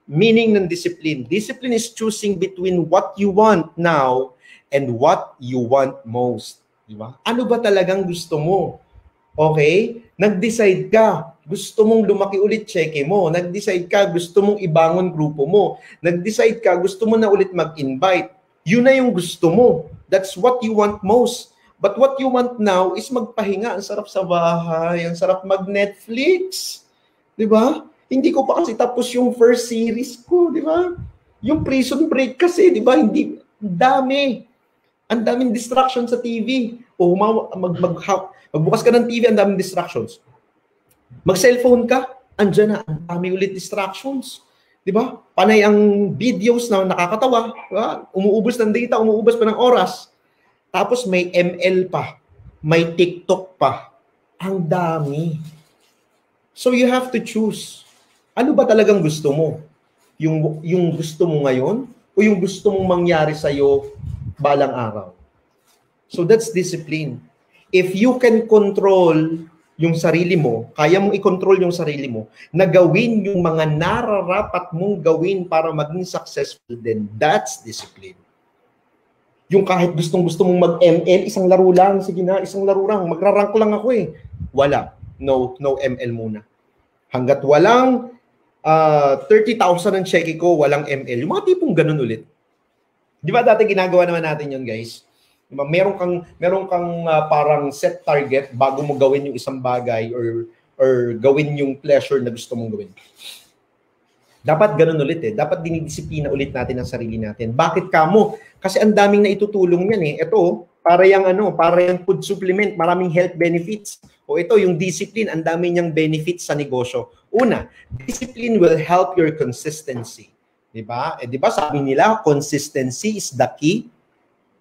meaning ng discipline. Discipline is choosing between what you want now and what you want most. Di ba? Ano ba talagang gusto mo? Okay? Nag-decide ka. Gusto mong lumaki ulit, cheque mo. Nag-decide ka, gusto mong ibangon grupo mo. Nag-decide ka, gusto mo na ulit mag-invite. Yun na yung gusto mo. That's what you want most. But what you want now is magpahinga. Ang sarap sa bahay. Ang sarap mag-Netflix. Di ba? Hindi ko pa kasi tapos yung first series ko. Di ba? Yung prison break kasi, di ba? Hindi, dami. Ang daming distractions sa TV. O humawa, mag, mag, magbukas ka ng TV, ang daming distractions. Mag-cellphone ka, andyan na, ang dami ulit distractions. Di ba? Panay ang videos na nakakatawa. Diba? Umuubos ng data, umuubos pa ng oras. Tapos may ML pa. May TikTok pa. Ang dami. So you have to choose. Ano ba talagang gusto mo? Yung, yung gusto mo ngayon o yung gusto mong mangyari sa'yo balang araw? So that's discipline. If you can control yung sarili mo, kaya mong i-control yung sarili mo, na gawin yung mga nararapat mong gawin para maging successful, then that's discipline. Yung kahit gustong gusto mong mag-ML, isang laro lang, sige na, isang laro lang, magrarank lang ako eh. Wala. No, no ML muna. Hanggat walang uh, 30,000 ang cheque ko, walang ML. Yung mga tipong ganun ulit. Di ba dati ginagawa naman natin yun, guys? Diba? Meron kang meron kang uh, parang set target bago mo gawin yung isang bagay or or gawin yung pleasure na gusto mong gawin. Dapat ganun ulit eh. Dapat dinidisiplina ulit natin ang sarili natin. Bakit kamo? Kasi ang daming na itutulong yan eh. Ito, para yung ano, para yung food supplement, maraming health benefits. O ito, yung discipline, ang dami niyang benefits sa negosyo. Una, discipline will help your consistency. 'Di ba? Eh 'di ba sabi nila, consistency is the key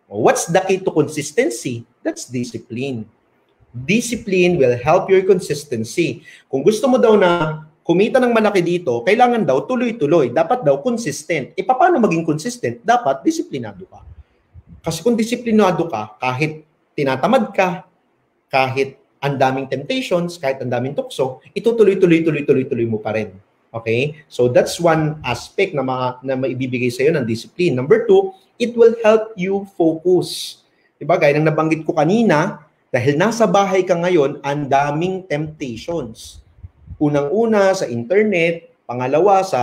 What's the key to consistency? That's discipline. Discipline will help your consistency. Kung gusto mo daw na kumita ng malaki dito, kailangan daw tuloy-tuloy. Dapat daw consistent. E paano maging consistent? Dapat disiplinado ka. Kasi kung disiplinado ka, kahit tinatamad ka, kahit ang daming temptations, kahit ang daming tukso, itutuloy-tuloy-tuloy-tuloy-tuloy mo pa rin. Okay? So that's one aspect na, ma- na maibibigay sa iyo ng discipline. Number two, it will help you focus. Diba? Gaya ng nabanggit ko kanina, dahil nasa bahay ka ngayon, ang daming temptations. Unang-una sa internet, pangalawa sa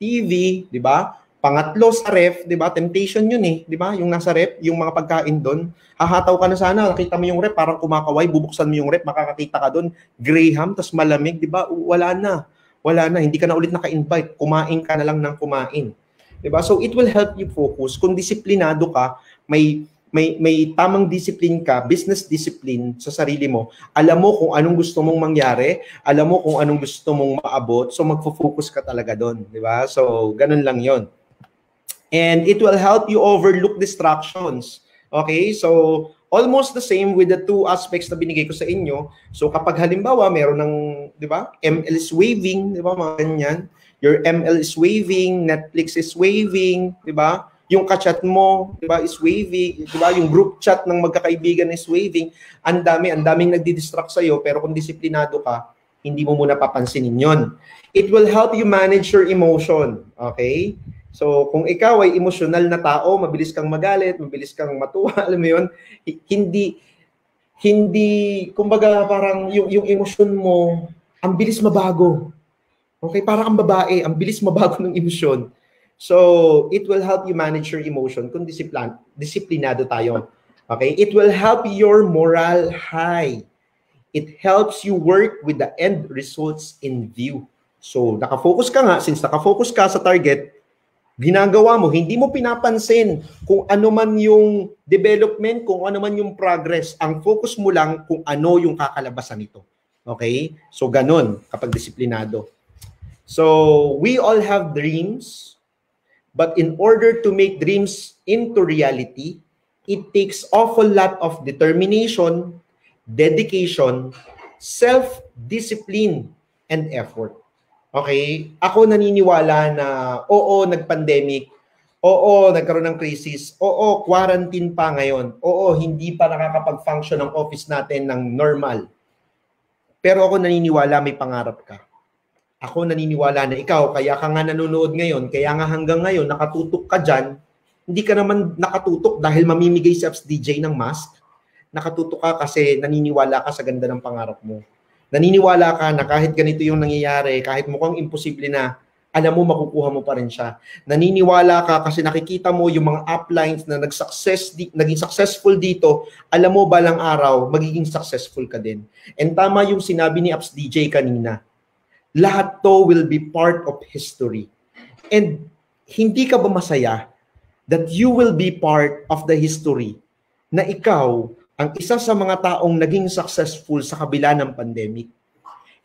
TV, di ba? Pangatlo sa ref, di ba? Temptation yun eh, di ba? Yung nasa ref, yung mga pagkain doon. Hahataw ka na sana, nakita mo yung ref, parang kumakaway, bubuksan mo yung ref, makakakita ka doon. Graham, tas malamig, di ba? Wala na. Wala na, hindi ka na ulit naka-invite. Kumain ka na lang ng kumain. 'Di ba? So it will help you focus. Kung disiplinado ka, may may may tamang discipline ka, business discipline sa sarili mo. Alam mo kung anong gusto mong mangyari, alam mo kung anong gusto mong maabot, so magfo-focus ka talaga doon, 'di ba? So ganun lang 'yon. And it will help you overlook distractions. Okay? So almost the same with the two aspects na binigay ko sa inyo. So kapag halimbawa meron ng, 'di ba? ML is waving, 'di ba? Mga ganyan your ML is waving, Netflix is waving, di ba? Yung kachat mo, di ba, is waving, di ba? Yung group chat ng magkakaibigan is waving. Ang dami, ang daming nagdi-distract sa'yo, pero kung disiplinado ka, hindi mo muna papansinin yon. It will help you manage your emotion, okay? So, kung ikaw ay emotional na tao, mabilis kang magalit, mabilis kang matuwa, alam mo yun, hindi, hindi, kumbaga parang yung, yung emosyon mo, ang bilis mabago. Okay, para kang babae, ang bilis mabago ng emosyon. So, it will help you manage your emotion kung disipline, disiplinado tayo. Okay? It will help your moral high. It helps you work with the end results in view. So, nakafocus ka nga, since nakafocus ka sa target, ginagawa mo, hindi mo pinapansin kung ano man yung development, kung ano man yung progress. Ang focus mo lang kung ano yung kakalabasan nito. Okay? So, ganun kapag disiplinado. So we all have dreams, but in order to make dreams into reality, it takes awful lot of determination, dedication, self-discipline, and effort. Okay? Ako naniniwala na oo, nag-pandemic, oo, nagkaroon ng crisis, oo, quarantine pa ngayon, oo, hindi pa nakakapag-function ang office natin ng normal. Pero ako naniniwala may pangarap ka ako naniniwala na ikaw, kaya ka nga nanonood ngayon, kaya nga hanggang ngayon nakatutok ka dyan, hindi ka naman nakatutok dahil mamimigay si Apps DJ ng mask. Nakatutok ka kasi naniniwala ka sa ganda ng pangarap mo. Naniniwala ka na kahit ganito yung nangyayari, kahit mukhang imposible na, alam mo makukuha mo pa rin siya. Naniniwala ka kasi nakikita mo yung mga uplines na nag-success, di, naging successful dito, alam mo balang araw, magiging successful ka din. And tama yung sinabi ni Apps DJ kanina, lahat to will be part of history. And hindi ka ba masaya that you will be part of the history na ikaw ang isa sa mga taong naging successful sa kabila ng pandemic.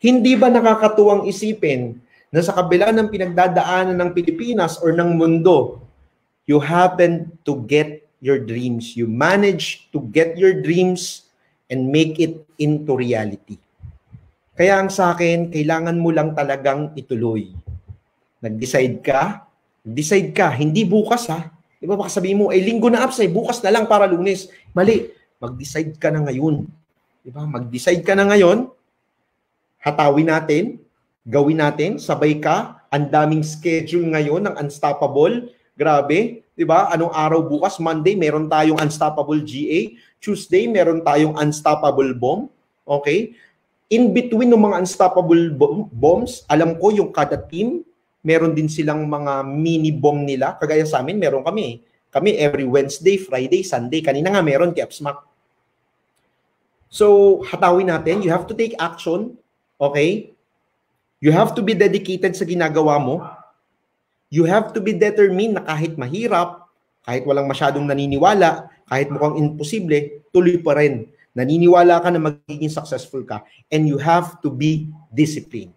Hindi ba nakakatuwang isipin na sa kabila ng pinagdadaanan ng Pilipinas or ng mundo, you happen to get your dreams. You manage to get your dreams and make it into reality. Kaya ang sa akin, kailangan mo lang talagang ituloy. Nag-decide ka, decide ka, hindi bukas ha. Di ba baka sabihin mo, eh linggo na apps, bukas na lang para lunes. Mali, mag-decide ka na ngayon. Di ba? Mag-decide ka na ngayon, hatawin natin, gawin natin, sabay ka, ang daming schedule ngayon ng Unstoppable. Grabe, 'di ba? Anong araw bukas? Monday meron tayong Unstoppable GA, Tuesday meron tayong Unstoppable Bomb. Okay? In between ng mga Unstoppable bombs, alam ko yung kada team meron din silang mga mini bomb nila. Kagaya sa amin, meron kami. Kami every Wednesday, Friday, Sunday. Kanina nga meron kay Upsmack. So, hatawin natin. You have to take action. Okay? You have to be dedicated sa ginagawa mo. You have to be determined na kahit mahirap, kahit walang masyadong naniniwala, kahit mukhang imposible, tuloy pa rin. Naniniwala ka na magiging successful ka. And you have to be disciplined.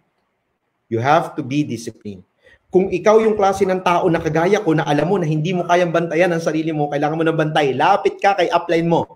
You have to be disciplined. Kung ikaw yung klase ng tao na kagaya ko na alam mo na hindi mo kayang bantayan ang sarili mo, kailangan mo ng bantay, lapit ka kay upline mo.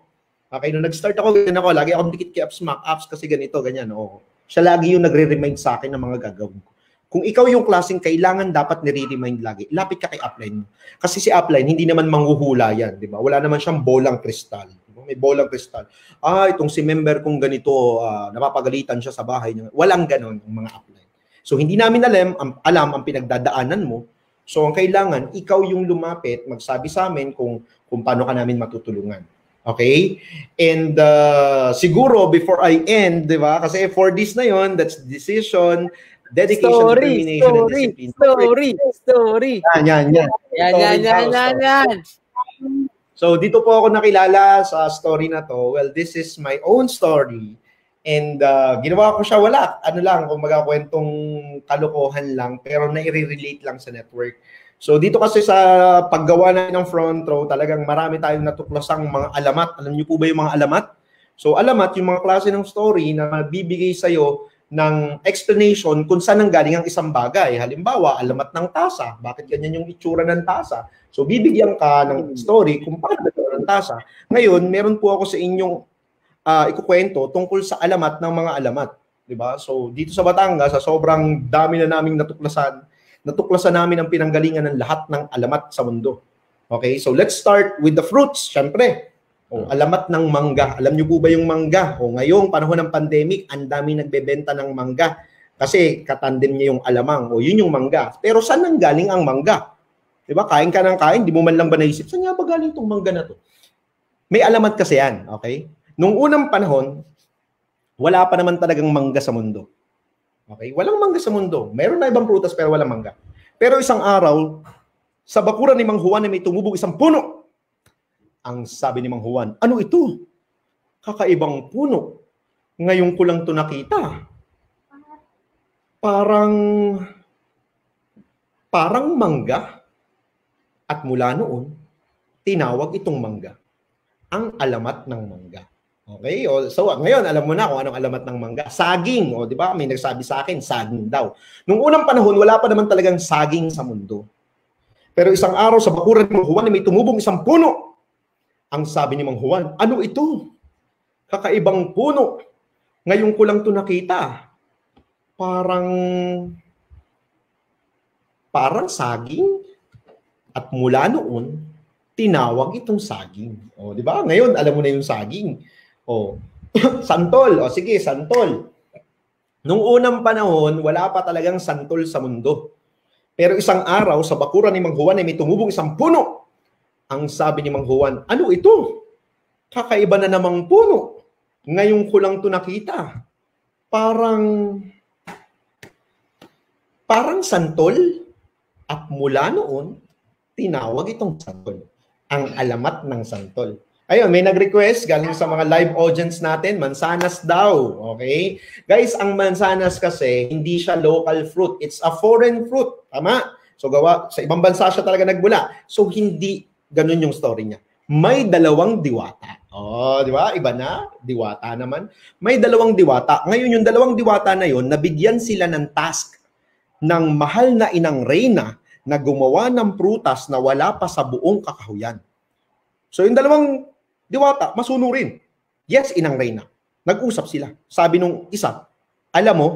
Okay, nung nag-start ako, ganyan ako, lagi akong dikit kay Apps Mac, Apps kasi ganito, ganyan. Oo. Siya lagi yung nagre-remind sa akin ng mga gagawin ko. Kung ikaw yung klaseng kailangan dapat nire-remind lagi, lapit ka kay upline mo. Kasi si upline, hindi naman manghuhula yan, di ba? Wala naman siyang bolang kristal. May bolang kristal. Ah, itong si member kong ganito, uh, napapagalitan siya sa bahay niya. Walang ganon ang mga upline. So hindi namin alam, alam ang pinagdadaanan mo. So ang kailangan, ikaw yung lumapit, magsabi sa amin kung, kung paano ka namin matutulungan. Okay? And uh, siguro before I end, di ba? Kasi for this na yon, that's decision, dedication, story, determination, story, and discipline. Story, story. Yan, yan, yan. Yan, yan, yan, yan, yan. So dito po ako nakilala sa story na to. Well, this is my own story. And uh, ginawa ko siya wala. Ano lang, kung kwentong kalokohan lang, pero nai-relate lang sa network. So dito kasi sa paggawa na ng front row, talagang marami tayong natuklasang mga alamat. Alam niyo po ba yung mga alamat? So alamat, yung mga klase ng story na bibigay sa'yo ng explanation kung saan nanggaling ang isang bagay. Halimbawa, alamat ng tasa. Bakit ganyan yung itsura ng tasa? So bibigyan ka ng story kung paano ng tasa. Ngayon, meron po ako sa inyong uh, ikukwento tungkol sa alamat ng mga alamat. 'di ba? So dito sa Batangas, sa sobrang dami na naming natuklasan, natuklasan namin ang pinanggalingan ng lahat ng alamat sa mundo. Okay? So let's start with the fruits, syempre. O, alamat ng mangga. Alam niyo po ba yung mangga? O ngayong panahon ng pandemic, ang dami nagbebenta ng mangga. Kasi katandem niya yung alamang. O yun yung mangga. Pero saan nang galing ang mangga? 'Di ba? Kain ka ng kain, di mo man lang ba naisip, saan nga ba galing tong mangga na to? May alamat kasi yan, okay? Nung unang panahon, wala pa naman talagang mangga sa mundo. Okay? Walang mangga sa mundo. Meron na ibang prutas pero walang mangga. Pero isang araw, sa bakuran ni Mang Juan na may tumubog isang puno. Ang sabi ni Mang Juan, ano ito? Kakaibang puno. Ngayon ko lang to nakita. Parang parang mangga. At mula noon, tinawag itong mangga ang alamat ng mangga. Okay? So ngayon, alam mo na kung anong alamat ng mangga. Saging. O, di ba? May nagsabi sa akin, saging daw. Nung unang panahon, wala pa naman talagang saging sa mundo. Pero isang araw sa bakuran Mang Juan, may tumubong isang puno. Ang sabi ni Mang Juan, ano ito? Kakaibang puno. Ngayon ko lang to nakita. Parang parang saging. At mula noon, tinawag itong saging. O, di ba? Ngayon, alam mo na yung saging. Oh. santol. O sige, santol. Nung unang panahon, wala pa talagang santol sa mundo. Pero isang araw, sa bakuran ni Mang Juan ay may tumubong isang puno. Ang sabi ni Mang Juan, ano ito? Kakaiba na namang puno. Ngayon ko lang to nakita. Parang, parang santol. At mula noon, tinawag itong santol. Ang alamat ng santol. Ayun, may nag-request galing sa mga live audience natin, mansanas daw. Okay? Guys, ang mansanas kasi, hindi siya local fruit. It's a foreign fruit. Tama? So, gawa, sa ibang bansa siya talaga nagbula. So, hindi Ganun yung story niya. May dalawang diwata. Oh, di ba? Iba na. Diwata naman. May dalawang diwata. Ngayon, yung dalawang diwata na yon, nabigyan sila ng task ng mahal na inang reyna na gumawa ng prutas na wala pa sa buong kakahuyan. So, yung dalawang diwata, masunurin. Yes, inang reyna. Nag-usap sila. Sabi nung isa, alam mo,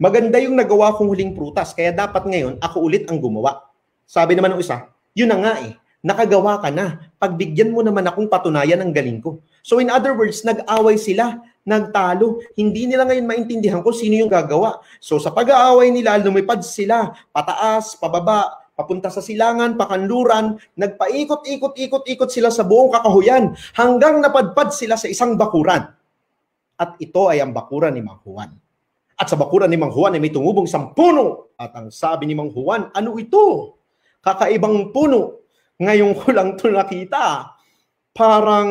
maganda yung nagawa kong huling prutas, kaya dapat ngayon ako ulit ang gumawa. Sabi naman ng isa, yun na nga eh nakagawa ka na. Pagbigyan mo naman akong patunayan ng galing ko. So in other words, nag-away sila, nagtalo. Hindi nila ngayon maintindihan kung sino yung gagawa. So sa pag-aaway nila, lumipad sila, pataas, pababa, papunta sa silangan, pakanluran, nagpaikot-ikot-ikot-ikot sila sa buong kakahuyan hanggang napadpad sila sa isang bakuran. At ito ay ang bakuran ni Mang Juan. At sa bakuran ni Mang Juan ay may tumubong isang puno. At ang sabi ni Mang Juan, ano ito? Kakaibang puno ngayon ko lang to nakita. Parang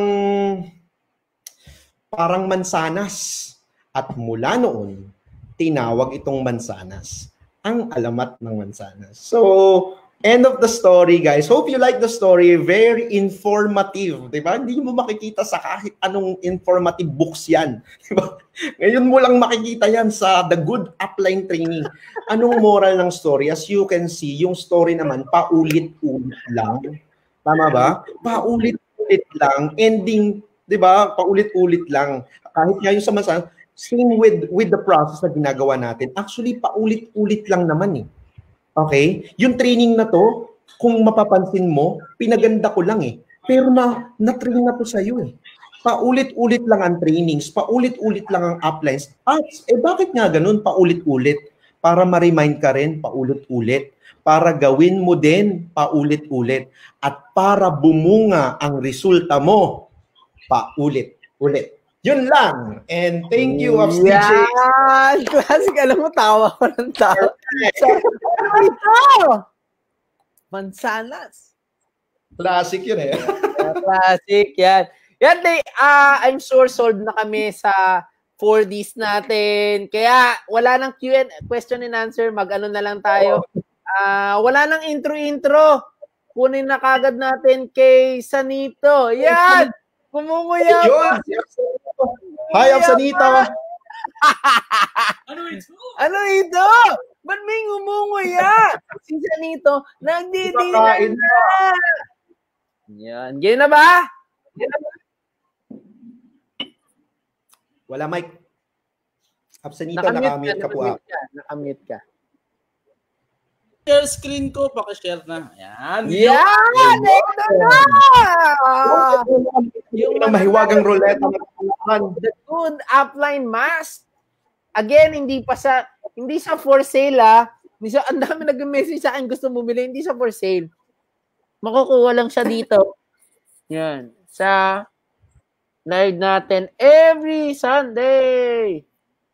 parang mansanas. At mula noon, tinawag itong mansanas ang alamat ng mansanas. So, end of the story, guys. Hope you like the story. Very informative, 'di ba? Hindi mo makikita sa kahit anong informative books 'yan, 'di ba? Ngayon mo lang makikita 'yan sa The Good Upline Training. Anong moral ng story? As you can see, yung story naman paulit-ulit lang. Tama ba? Paulit-ulit lang, ending, 'di ba? Paulit-ulit lang. Kahit nga yung sa mansanas, same with with the process na ginagawa natin. Actually, paulit-ulit lang naman eh Okay? Yung training na to, kung mapapansin mo, pinaganda ko lang eh. Pero na, na-train na to sa iyo eh. Paulit-ulit lang ang trainings, paulit-ulit lang ang uplines. At, eh bakit nga ganun paulit-ulit? Para ma-remind ka rin paulit-ulit. Para gawin mo din paulit-ulit. At para bumunga ang resulta mo paulit-ulit. Yun lang. And thank you, Ups DJ. Yan! Classic, alam mo, tawa ko ng tawa. ano? Mansanas. Classic yun eh. Classic, yan. Yan, they, uh, I'm sure sold na kami sa 4Ds natin. Kaya wala nang Q&A, question and answer. Mag-ano na lang tayo. Uh, wala nang intro-intro. Kunin na kagad natin kay Sanito. Yan! Kumunguya Yun! Hi, Absanita! ano ito? Ano ito? Ba't may ngumunguya? Si Sanito, nagdidinan na! Yan. Ganyan na ba? Ganyan na ba? Wala mic. Absanita, nakamute ka, ka po. Ah. Nakamute ka. Nakamute share screen ko, paki-share na. Ayan. Yan! Ito na! Yung na mahiwagang ruleta The good upline mask. Again, hindi pa sa hindi sa for sale ah. Hindi sa, ang dami nag-message sa akin gusto bumili, hindi sa for sale. Makukuha lang siya dito. Yan. Sa live natin every Sunday.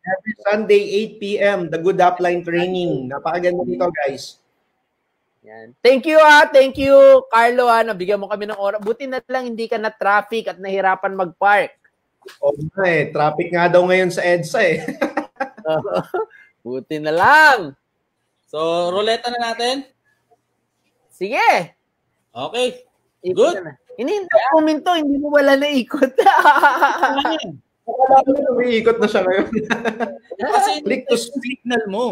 Every Sunday, 8 p.m., the Good Upline Training. Napakaganda dito, guys. Yan. Thank you ah, thank you Carlo ah, nabigyan mo kami ng oras. Buti na lang hindi ka na traffic at nahirapan mag-park. Oo oh, eh, traffic nga daw ngayon sa EDSA eh. Buti na lang. So, ruleta na natin? Sige. Okay. Ikot Good. Na. Hinihintay ko minto, hindi mo wala na ikot. Wala na umiikot na siya ngayon. Kasi click to signal mo.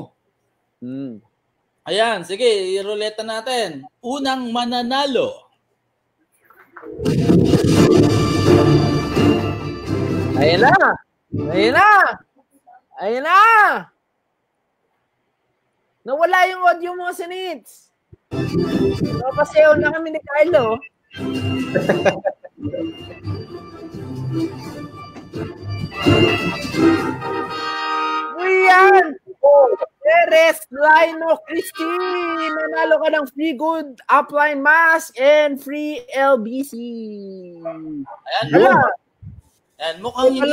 Hmm. Ayan, sige, iruleta natin. Unang mananalo. Ayan na! Ayan na! Ayan na! Nawala yung audio mo needs. Napasayaw na kami ni Carlo. Lino Christine! Nanalo ka ng free good upline mask and free LBC. Ayan, Ayan. Ayan mukhang hindi,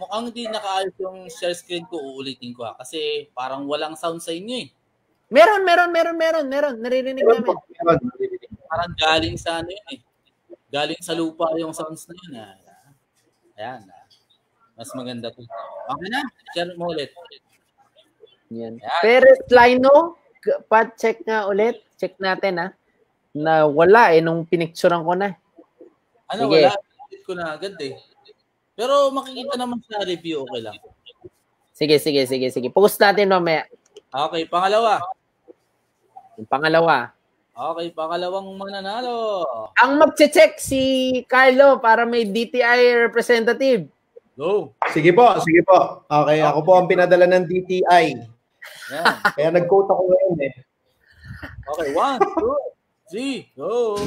mukhang hindi nakaayos yung share screen ko. Uulitin ko ha. Kasi parang walang sound sa inyo eh. Meron, meron, meron, meron, meron. Naririnig namin. Parang galing sa ano yun eh. Galing sa lupa yung sounds na yun. Ha. Ayan. Mas maganda to. Okay na. Share mo ulit. Yan. Pero Lino, pa-check nga ulit. Check natin ha. Na wala eh, nung pinicturean ko na. Ano, Sige. wala. Edit ko na agad eh. Pero makikita naman sa review, okay lang. Sige, sige, sige, sige. Post natin mamaya. Okay, pangalawa. Yung pangalawa. Okay, pangalawang mananalo. Ang magche-check si Carlo para may DTI representative. Go. Sige po, sige po. Okay, ako po ang pinadala ng DTI. Yan. Kaya nag-quote ako ngayon eh. Okay, one, two, three, go.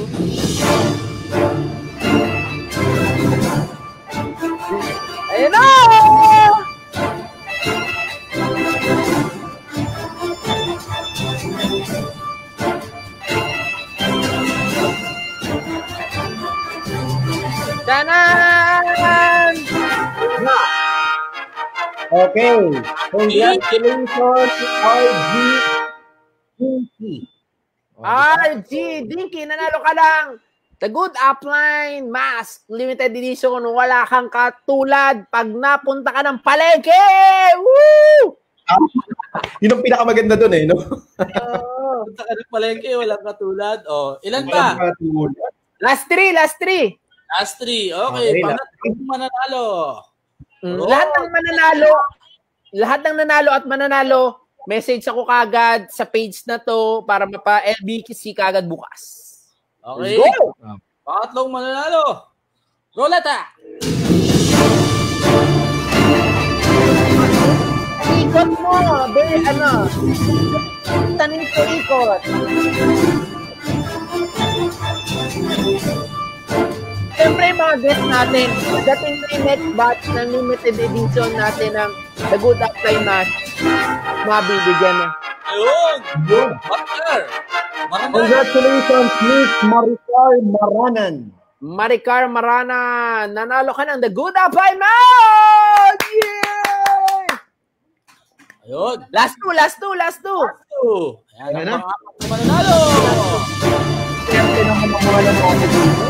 Ayun na! Okay. Congratulations to RG Dinky. RG Dinky, nanalo ka lang. The Good Upline Mask Limited Edition. Wala kang katulad pag napunta ka ng palengke! Woo! Yun ang pinakamaganda doon eh, no? Oh. Punta ka ng palengke, walang katulad. Oh, ilan pa? Last three, last three. Last three. Okay, Okay, pangatlong mananalo. Mm, Oh. Lahat ng mananalo, lahat ng nanalo at mananalo, message ako kagad sa page na to para mapa-LBC kagad bukas. Okay. Let's go! Pangatlong mananalo. Roleta. Ikot mo, be, ano, tanin ko ikot. Siyempre, yung mga guest natin, dating na yung next batch ng limited edition natin ng The Good Apply Match, mabibigyan na. Ayun. Yun. Partner. Marangal. Congratulations, Miss Maricar Maranan. Maricar Marana, nanalo ka ng The Good Apply Match! Yay! Ayun. Last two, last two, last two. Two. Ayan Ayan na. na mananalo. Siyempre naman ang mga lang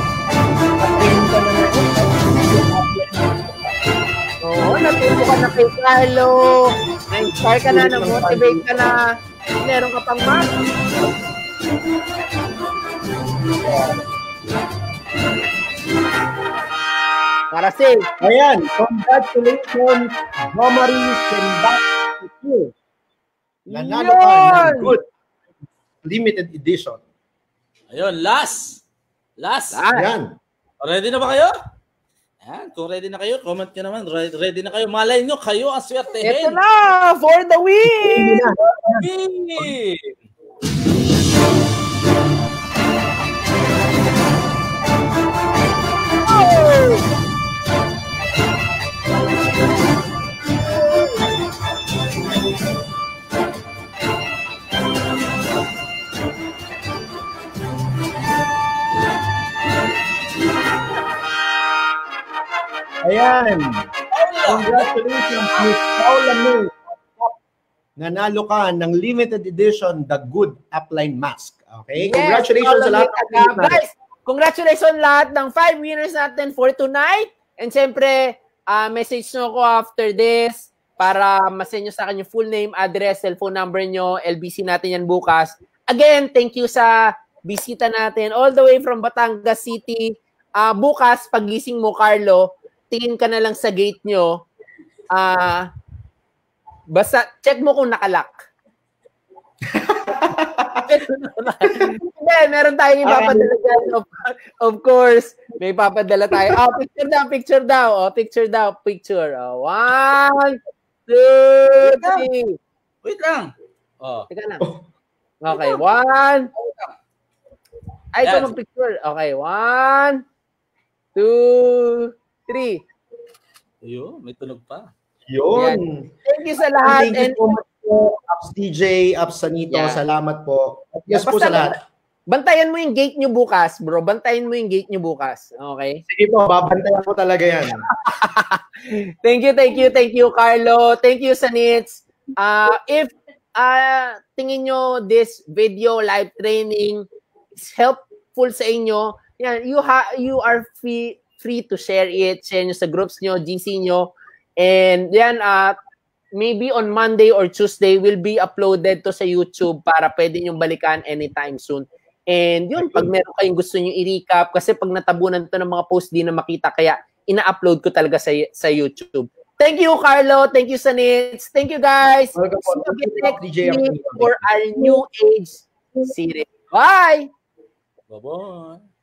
Oo, natuto ka na kay Carlo. Na-inspire ka na, na-motivate ka na. Meron ka pang match. Para safe. Ayan, congratulations, Romary Sendak. Nanalo ka ng good limited edition. Ayun, last. Last. Ayan. Ready na ba kayo? Yan, kung ready na kayo, comment nyo naman. Re- Ready na kayo. Malay nyo, kayo ang Ito swertehin. na! For the win! Win! Oh! Ayan. Congratulations, Miss Paula May. Nanalo ka ng limited edition The Good Upline Mask. Okay? Yes, Congratulations sa lahat. May. Guys, congratulations lahat ng five winners natin for tonight. And siyempre, ah, message nyo ako after this para masend nyo sa akin yung full name, address, cellphone number nyo, LBC natin yan bukas. Again, thank you sa bisita natin all the way from Batangas City. Ah, bukas, pagising mo, Carlo, tingin ka na lang sa gate nyo. Ah, basta, check mo kung nakalak. Hindi, meron tayong ipapadala dyan. Of, of course, may ipapadala tayo. Oh, picture daw, picture daw. Oh, picture daw, picture. Oh, one, two, three. Wait lang. Oh. Teka lang. Okay, one. Ay, ito Yan. mag-picture. Okay, one, two, three. Ayun, may tunog pa. Yun. Thank you sa lahat. Thank you And so much po, Ups DJ, Ups Sanito. Yeah. Salamat po. At Yes po sa lahat. bantayan mo yung gate nyo bukas, bro. Bantayan mo yung gate nyo bukas. Okay? Sige po, babantayan ko talaga yan. Thank you, thank you, thank you, Carlo. Thank you, Sanits. Uh, if uh, tingin nyo this video live training is helpful sa inyo, yan, you, ha you are free, free to share it. Share nyo sa groups nyo, GC nyo. And yan, uh, maybe on Monday or Tuesday will be uploaded to sa YouTube para pwede nyo balikan anytime soon. And yun, pag meron kayong gusto nyo i-recap, kasi pag natabunan to ng mga post, di na makita, kaya ina-upload ko talaga sa, sa YouTube. Thank you, Carlo. Thank you, Sanits. Thank you, guys. Welcome po. See you again next DJ week for our new age series. Bye! Bye-bye.